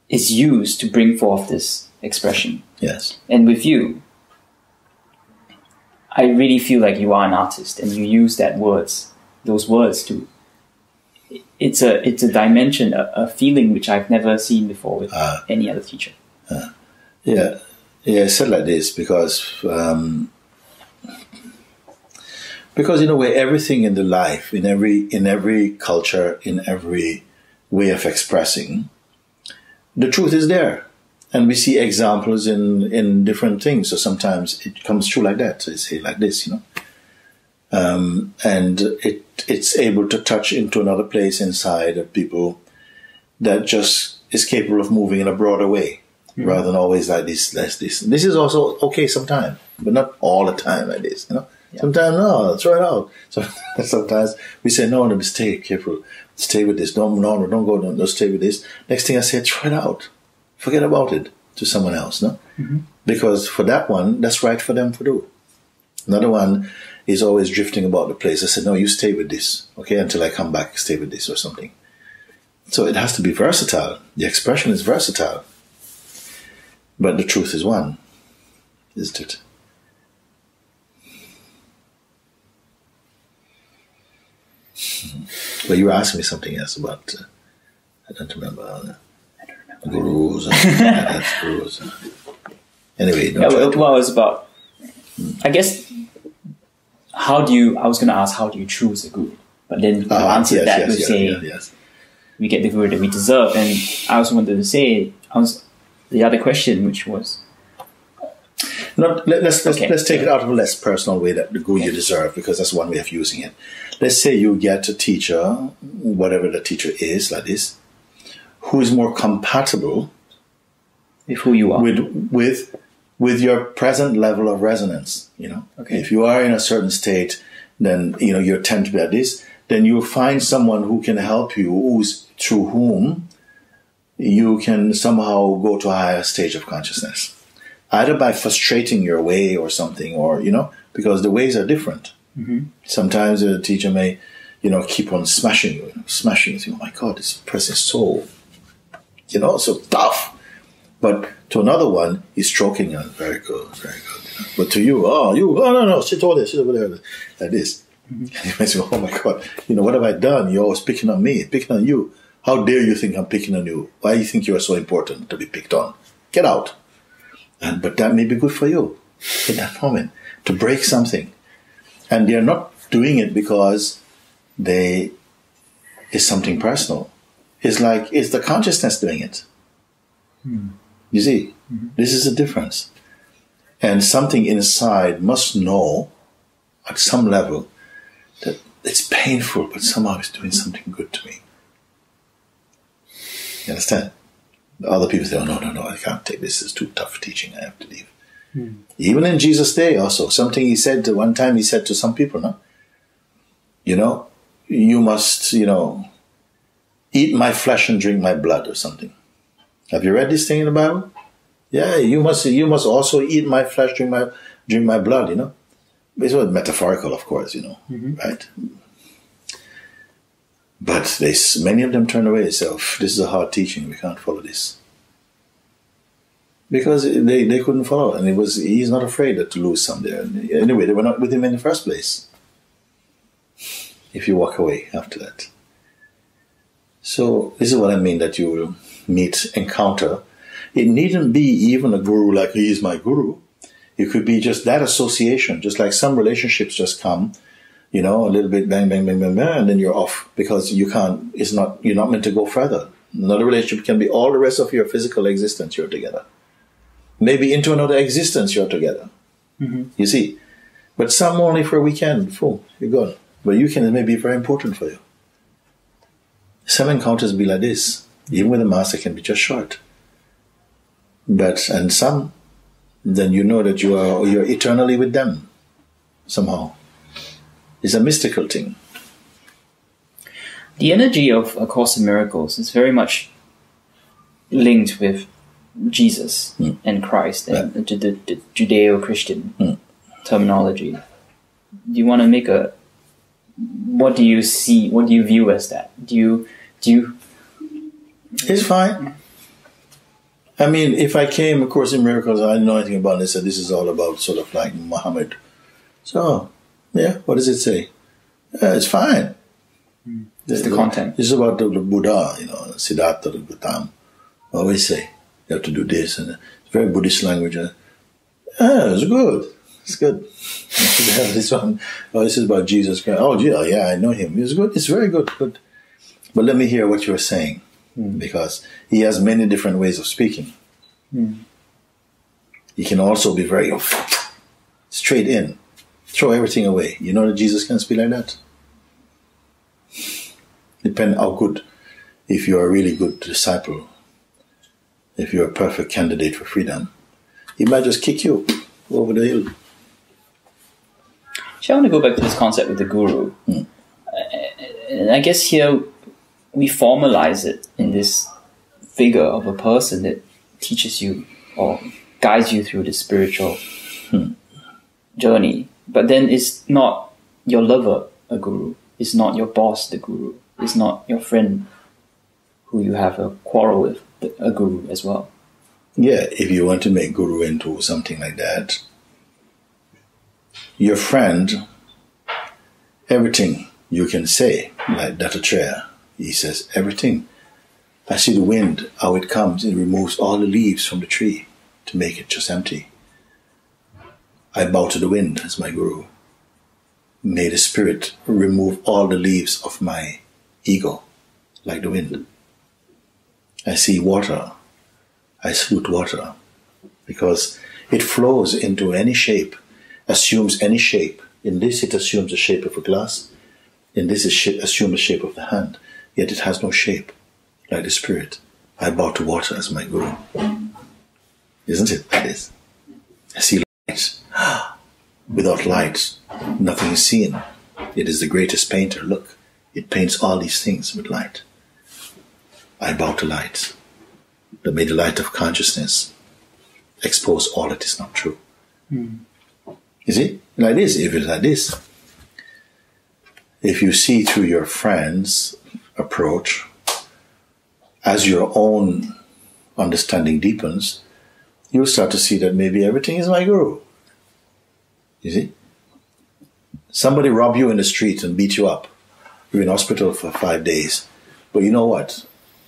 is used to bring forth this expression. Yes. And with you, I really feel like you are an artist, and you use that words, those words to. It's a it's a dimension, a, a feeling which I've never seen before with Ah. any other teacher. Yeah, yeah. I said like this because um, because in a way, everything in the life, in every in every culture, in every way of expressing, the truth is there, and we see examples in in different things. So sometimes it comes true like that. So it's like this, you know, um, and it it's able to touch into another place inside of people that just is capable of moving in a broader way Mm-hmm. rather than always like this, less this. This is also okay sometimes, but not all the time like this. You know, sometimes no, throw it out. So sometimes we say no, no, stay careful, stay with this. Don't no, no, don't go, don't, don't stay with this. Next thing I say, throw it out, forget about it to someone else. No, mm-hmm. because for that one, that's right for them to do. Another one is always drifting about the place. I said, no, you stay with this, okay, until I come back, stay with this or something. So it has to be versatile. The expression is versatile. But the truth is one, isn't it? But you were asking me something else about, uh, I don't remember. Uh, gurus. Uh, that's gurus. uh. Anyway, don't Yeah, well, well, it's about. I guess. How do you? I was going to ask, how do you choose a guru? But then you Ah, answered yes, that yes, with yes, saying yes, yes. we get the guru that we deserve. And I also wanted to say, I was the other question, which was Not, let, us let's, Okay. let's take it out of a less personal way that the guru you deserve because that's one way of using it. Let's say you get a teacher, whatever the teacher is, like this, who is more compatible with who you are. with with with your present level of resonance. You know, Okay. if you are in a certain state, then you know you tend to be at this. Then you find someone who can help you, who's through whom you can somehow go to a higher stage of consciousness, either by frustrating your way or something, or you know, because the ways are different. Mm-hmm. Sometimes the teacher may, you know, keep on smashing you, you know, smashing you. Think, oh my God, this person is so, you know, so tough. But to another one, he's stroking on, very good, very good. But to you, oh, you, oh, no, no, sit over there, sit over there, like this. And you might say, oh my God, you know, what have I done? You're always picking on me, picking on you. How dare you think I'm picking on you? Why do you think you are so important to be picked on? Get out. And, but that may be good for you in that moment to break something. And they're not doing it because they is something personal. It's like it's the consciousness doing it. Hmm. You see, mm-hmm. this is a difference. And something inside must know at some level that it's painful, but somehow it's doing something good to me. You understand? Other people say, oh, no, no, no, I can't take this. It's too tough teaching. I have to leave. Hmm. Even in Jesus' day, also, something he said one time, he said to some people, no? You know, you must, you know, eat my flesh and drink my blood or something. Have you read this thing in the Bible? Yeah, you must you must also eat my flesh, drink my drink my blood, you know. It's was metaphorical, of course, you know, mm-hmm. right? But they many of them turn away and say, oh, this is a hard teaching, we can't follow this. Because they, they couldn't follow and it was he's not afraid to lose some there. Anyway, they were not with him in the first place. If you walk away after that. So this is what I mean that you will meet, encounter. It needn't be even a guru like he is my guru. It could be just that association, just like some relationships just come, you know, a little bit bang, bang, bang, bang, bang, and then you're off because you can't, it's not, you're not meant to go further. Another relationship can be all the rest of your physical existence you're together. Maybe into another existence you're together. Mm-hmm. You see? But some only for a weekend, full, you're gone. But you can, it may be very important for you. Some encounters be like this. Even with the master can be just short. But, and some, then you know that you are, you're eternally with them. Somehow. It's a mystical thing. The energy of A Course in Miracles is very much linked with Jesus Mm. and Christ and the, the, the Judeo-Christian Mm. terminology. Do you want to make a? What do you see? What do you view as that? Do you do you? It's fine. I mean, if I came, of course, in miracles, I didn't know anything about this, and this is all about sort of like Muhammad. So, yeah, what does it say? Yeah, it's fine. It's the content. This is about the, the Buddha, you know, Siddhartha the Gautam. Always say you have to do this, and it's very Buddhist language. And, yeah, it's good. It's good. Have this one. Oh, this is about Jesus Christ. Oh, yeah, oh, yeah, I know him. It's good. It's very good. But, but let me hear what you're saying, because he has many different ways of speaking. He can also be very straight in, throw everything away. You know that Jesus can speak like that. Depend how good. If you are a really good disciple, if you're a perfect candidate for freedom, he might just kick you over the hill. So I want to go back to this concept with the guru. Hmm. And I guess here we formalize it in this figure of a person that teaches you or guides you through the spiritual Hmm. journey. But then it's not your lover, a guru. It's not your boss, the guru. It's not your friend who you have a quarrel with, a guru as well. Yeah, if you want to make guru into something like that, your friend, everything you can say, like Dattatreya, he says, everything. I see the wind, how it comes, it removes all the leaves from the tree to make it just empty. I bow to the wind as my guru. May the spirit remove all the leaves of my ego, like the wind. I see water, I salute water because it flows into any shape, assumes any shape. In this, it assumes the shape of a glass. In this, it assumes the shape of the hand. Yet it has no shape, like the spirit. I bow to water as my guru. Isn't it? That is. I see. Without light, nothing is seen. It is the greatest painter. Look, it paints all these things with light. I bow to light that may the light of consciousness expose all that is not true. Hmm. You see? Like this, if it's like this. If you see through your friend's approach, as your own understanding deepens, you'll start to see that maybe everything is my guru. You see? Somebody rob you in the street and beat you up. You're in hospital for five days. But you know what?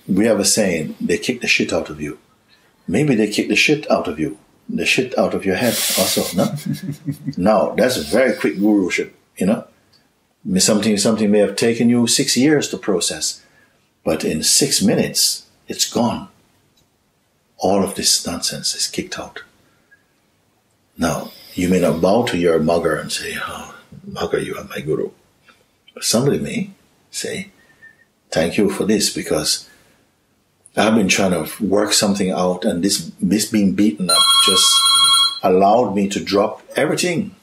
we have a saying, they kick the shit out of you. Maybe they kick the shit out of you. The shit out of your head also, no? now, that's a very quick guruship, you know? Something, something may have taken you six years to process, but in six minutes, it's gone. All of this nonsense is kicked out. Now, you may not bow to your mugger and say, oh, can you are my guru? Somebody may say, thank you for this because I've been trying to work something out and this, this being beaten up just allowed me to drop everything.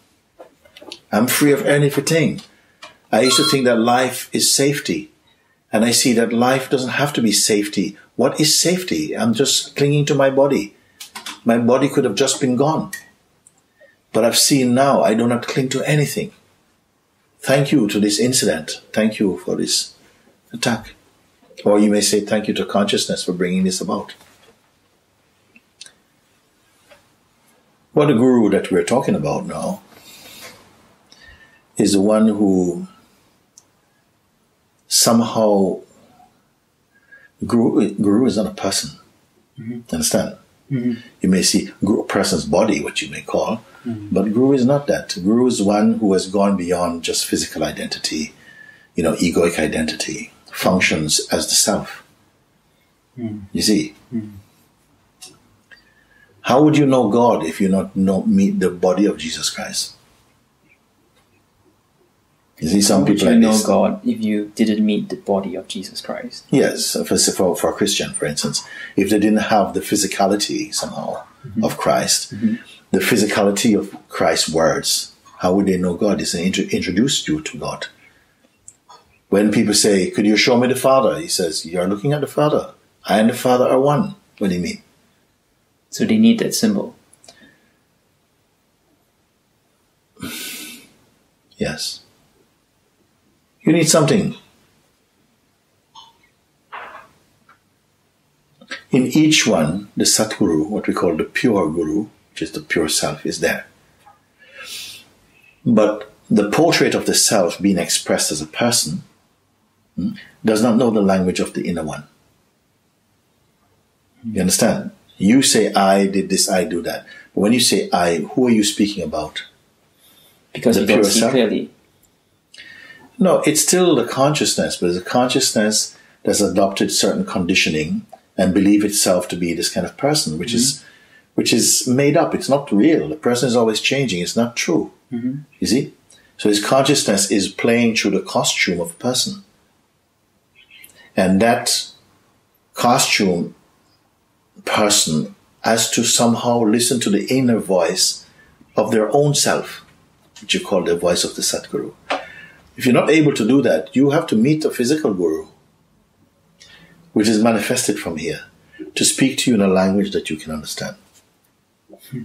I'm free of anything. I used to think that life is safety. And I see that life doesn't have to be safety. What is safety? I'm just clinging to my body. My body could have just been gone. But I've seen now I do not cling to anything. Thank you to this incident. Thank you for this attack. Or you may say thank you to consciousness for bringing this about. What the guru that we're talking about now is the one who somehow guru, guru is not a person. Mm-hmm. Understand? Mm-hmm. You may see a person's body, what you may call, mm-hmm. but guru is not that. Guru is one who has gone beyond just physical identity, you know, egoic identity, functions as the self. Mm-hmm. You see? Mm-hmm. How would you know God if you not know meet the body of Jesus Christ? You see, some How people would you know. God if you didn't meet the body of Jesus Christ? Yes, for, for, a Christian, for instance, if they didn't have the physicality somehow mm-hmm. of Christ, mm-hmm. the physicality of Christ's words, how would they know God? Is they intro- introduced you to God. When people say, Could you show me the Father? He says, You're looking at the Father. I and the Father are one. What do you mean? So they need that symbol. Yes. You need something. In each one, the Satguru, what we call the pure Guru, which is the pure self, is there. But the portrait of the self being expressed as a person hmm, does not know the language of the inner one. You understand? You say, I did this, I do that. But when you say I, who are you speaking about? Because The you don't pure see self? clearly. No, it's still the consciousness, but it's a consciousness that's adopted certain conditioning and believe itself to be this kind of person, which is mm-hmm. which is made up. It's not real. The person is always changing. It's not true. Mm-hmm. You see? So his consciousness is playing through the costume of a person. And that costume person has to somehow listen to the inner voice of their own self, which you call the voice of the Satguru. If you're not able to do that, you have to meet a physical guru, which is manifested from here, to speak to you in a language that you can understand. Hmm.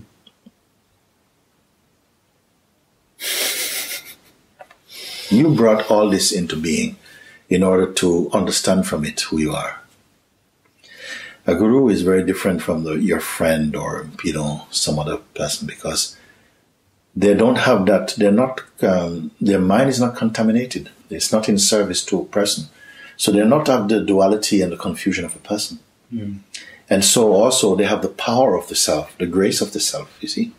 You brought all this into being in order to understand from it who you are. A guru is very different from the, your friend or you know some other person because they don't have that. They're not. Um, their mind is not contaminated. It's not in service to a person, so they're not have the duality and the confusion of a person. And so also they have the power of the self, the grace of the self. You see,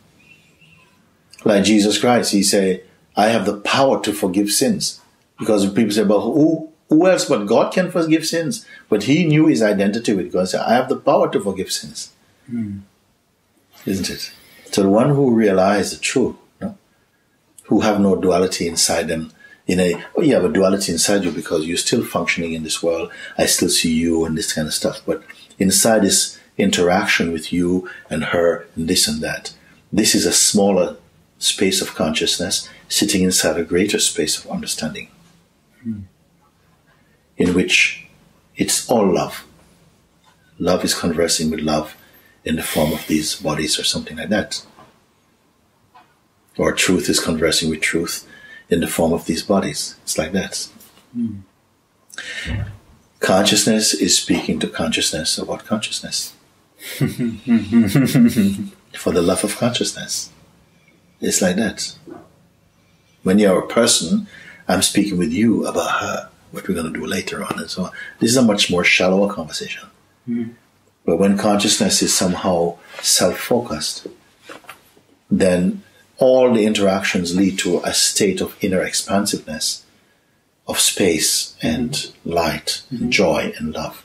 like Jesus Christ, He say, "I have the power to forgive sins," because people say, "But who?" Who else but God can forgive sins? But he knew his identity with God. Said, I have the power to forgive sins. Isn't it? So the one who realize the truth, who have no duality inside them, in a oh you have a duality inside you because you're still functioning in this world. I still see you and this kind of stuff. But inside this interaction with you and her and this and that, this is a smaller space of consciousness sitting inside a greater space of understanding. In which it's all love. Love is conversing with love in the form of these bodies or something like that. Or truth is conversing with truth in the form of these bodies. It's like that. Hmm. Consciousness is speaking to consciousness about consciousness. For the love of consciousness. It's like that. When you're a person, I'm speaking with you about her, what we're going to do later on, and so on. This is a much more shallower conversation. Hmm. But when consciousness is somehow self focused, then all the interactions lead to a state of inner expansiveness, of space and light and mm-hmm. joy and love.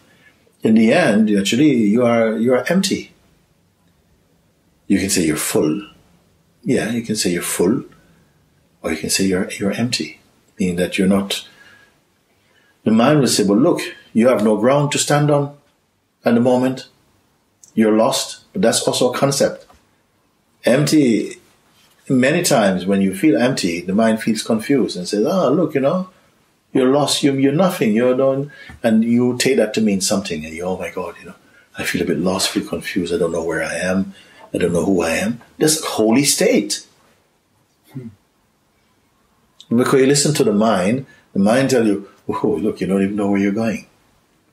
In the end, actually, you are you are empty. You can say you're full. Yeah, you can say you're full, or you can say you're you're empty, meaning that you're not. The mind will say, "Well, look, you have no ground to stand on at the moment. You're lost." But that's also a concept. Empty. Many times when you feel empty, the mind feels confused and says, "Ah, look, you know, you're lost. You're, you're nothing. You're done." And you take that to mean something, and you, oh my God, you know, I feel a bit lost, feel confused. I don't know where I am. I don't know who I am. That's a holy state. Because you listen to the mind, the mind tell you, oh, look, you don't even know where you're going.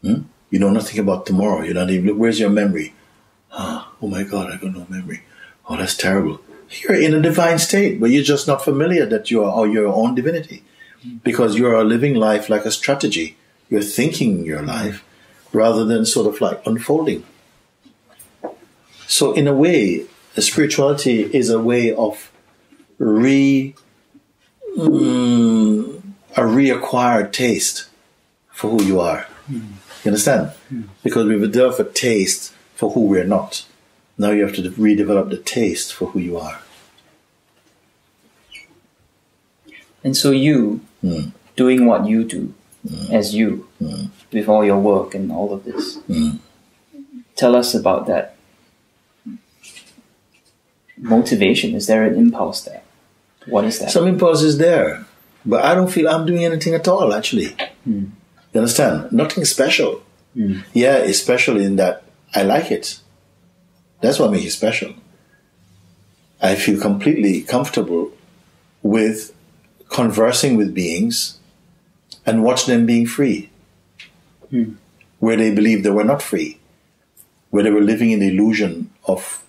Hmm? You know nothing about tomorrow. You're not even, Look, where's your memory? Ah, oh my God, I got no memory. Oh, that's terrible. You're in a divine state, but you're just not familiar that you are your own divinity. Because you are living life like a strategy. You're thinking your life rather than sort of like unfolding. So, in a way, spirituality is a way of re mm, a reacquired taste for who you are. Mm. You understand? Mm. Because we've developed a taste for who we're not. Now you have to redevelop the taste for who you are. And so you, mm. doing what you do as you, with all your work and all of this, tell us about that motivation. Is there an impulse there? What is that? Some impulse is there, but I don't feel I'm doing anything at all, actually. Mm. You understand? Nothing special. Mm. Yeah, it's special in that I like it. That's what makes it special. I feel completely comfortable with conversing with beings and watch them being free. Mm. Where they believe they were not free, where they were living in the illusion of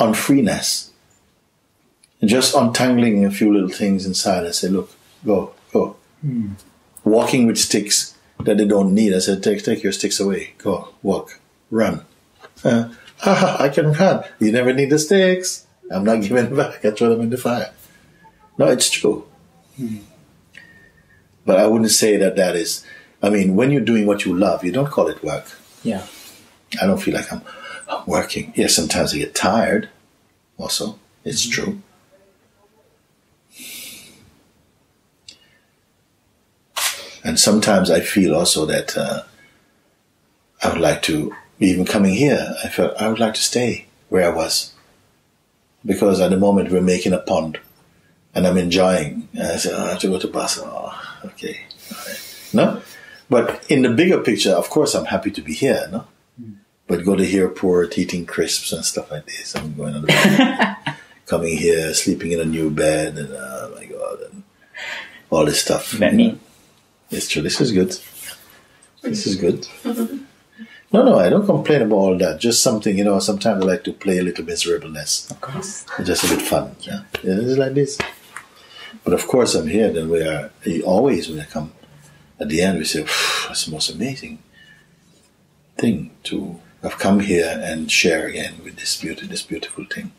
unfreeness And just untangling a few little things inside. I say, look, go, go. Mm. Walking with sticks that they don't need. I said, take, take your sticks away. Go, walk, run. Uh, I can run. You never need the sticks. I'm not giving them back. I throw them in the fire. No, it's true. Mm. But I wouldn't say that that is. I mean, when you're doing what you love, you don't call it work. Yeah. I don't feel like I'm, I'm working. Yes, sometimes I get tired. Also, it's mm-hmm. true. And sometimes I feel also that uh, I would like to, even coming here, I felt I would like to stay where I was. Because at the moment we're making a pond and I'm enjoying. And I said, oh, I have to go to Boston. Oh, okay. No? But in the bigger picture, of course, I'm happy to be here, no? Mm. But go to here poor eating crisps and stuff like this. I'm going on the coming here, sleeping in a new bed, and oh my God, and all this stuff. That me. It's true. This is good. This is good. No, no, I don't complain about all that. Just something, you know, sometimes I like to play a little miserableness. Of course. just a bit fun. Yeah. It's like this. But of course, I'm here, then we are always, when I come at the end, we say, that's the most amazing thing to have come here and share again with this beauty, this beautiful thing.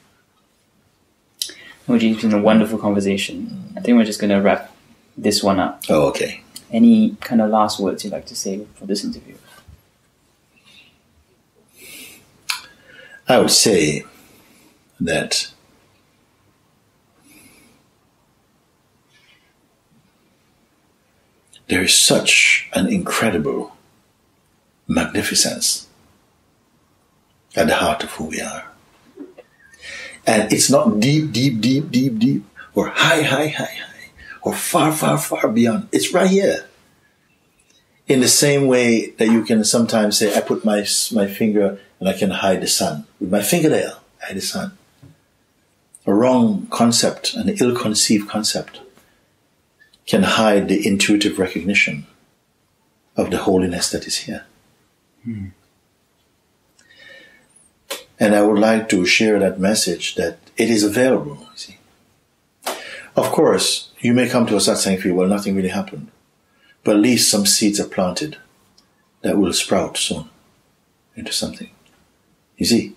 Mooji, it's been a wonderful conversation. I think we're just going to wrap this one up. Oh, okay. Any kind of last words you'd like to say for this interview? I would say that there is such an incredible magnificence at the heart of who we are. And it's not deep, deep, deep, deep, deep, or high, high, high, high or far, far, far beyond. It's right here. In the same way that you can sometimes say, I put my, my finger and I can hide the sun. With my fingernail, I hide the sun. A wrong concept, an ill conceived concept, can hide the intuitive recognition of the holiness that is here. Hmm. And I would like to share that message that it is available. See, of course, you may come to a satsang and feel, well, nothing really happened. But at least some seeds are planted that will sprout soon into something. You see?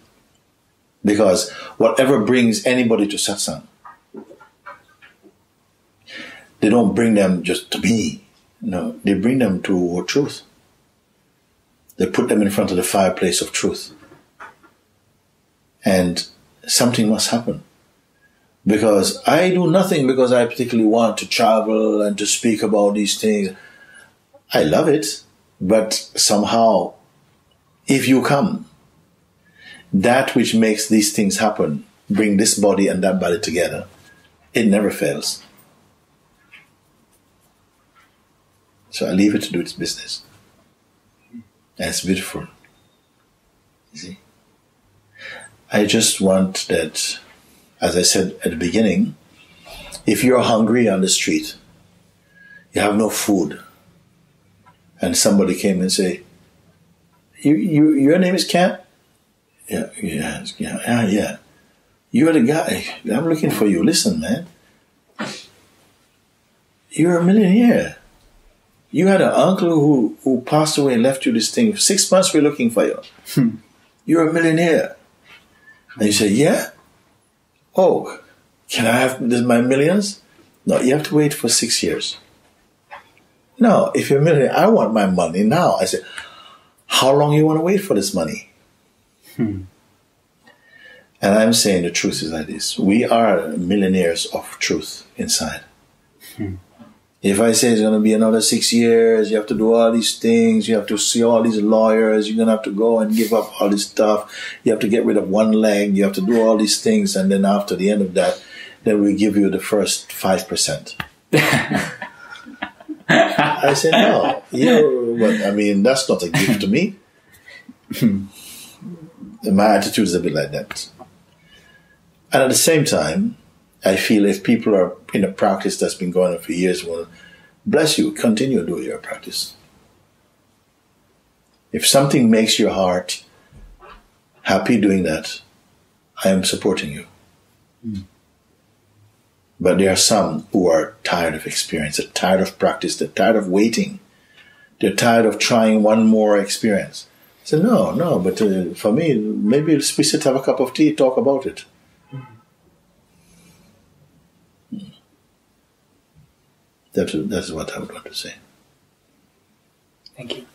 Because whatever brings anybody to satsang, they don't bring them just to me. No, they bring them to truth. They put them in front of the fireplace of truth. And something must happen. Because I do nothing because I particularly want to travel and to speak about these things. I love it, but somehow, if you come, that which makes these things happen, bring this body and that body together, it never fails. So I leave it to do its business. And it's beautiful. You see? I just want that, as I said at the beginning, if you're hungry on the street, you have no food, and somebody came and say, you, you, your name is Kent? Yeah, yeah, yeah, ah, yeah, yeah. You're the guy. I'm looking for you. Listen, man. You're a millionaire. You had an uncle who, who passed away and left you this thing. Six months we're looking for you. Hmm. You're a millionaire. And you say, Yeah? Oh, can I have this, my millions? No, you have to wait for six years. No, if you're a millionaire, I want my money now. I said, How long you want to wait for this money? Hmm. And I'm saying the truth is like this. We are millionaires of truth inside. Hmm. If I say it's going to be another six years, you have to do all these things, you have to see all these lawyers, you're going to have to go and give up all this stuff, you have to get rid of one leg, you have to do all these things, and then after the end of that, then we give you the first 5%. I said, no, you but I mean, that's not a gift to me. Hmm. My attitude is a bit like that. And at the same time, I feel if people are in a practice that's been going on for years, well, bless you, continue doing your practice. If something makes your heart happy doing that, I am supporting you. Mm. But there are some who are tired of experience, they're tired of practice, they're tired of waiting, they're tired of trying one more experience. I said, no, no, but uh, for me, maybe we sit, have a cup of tea, talk about it. That's, that's what I would want to say. Thank you.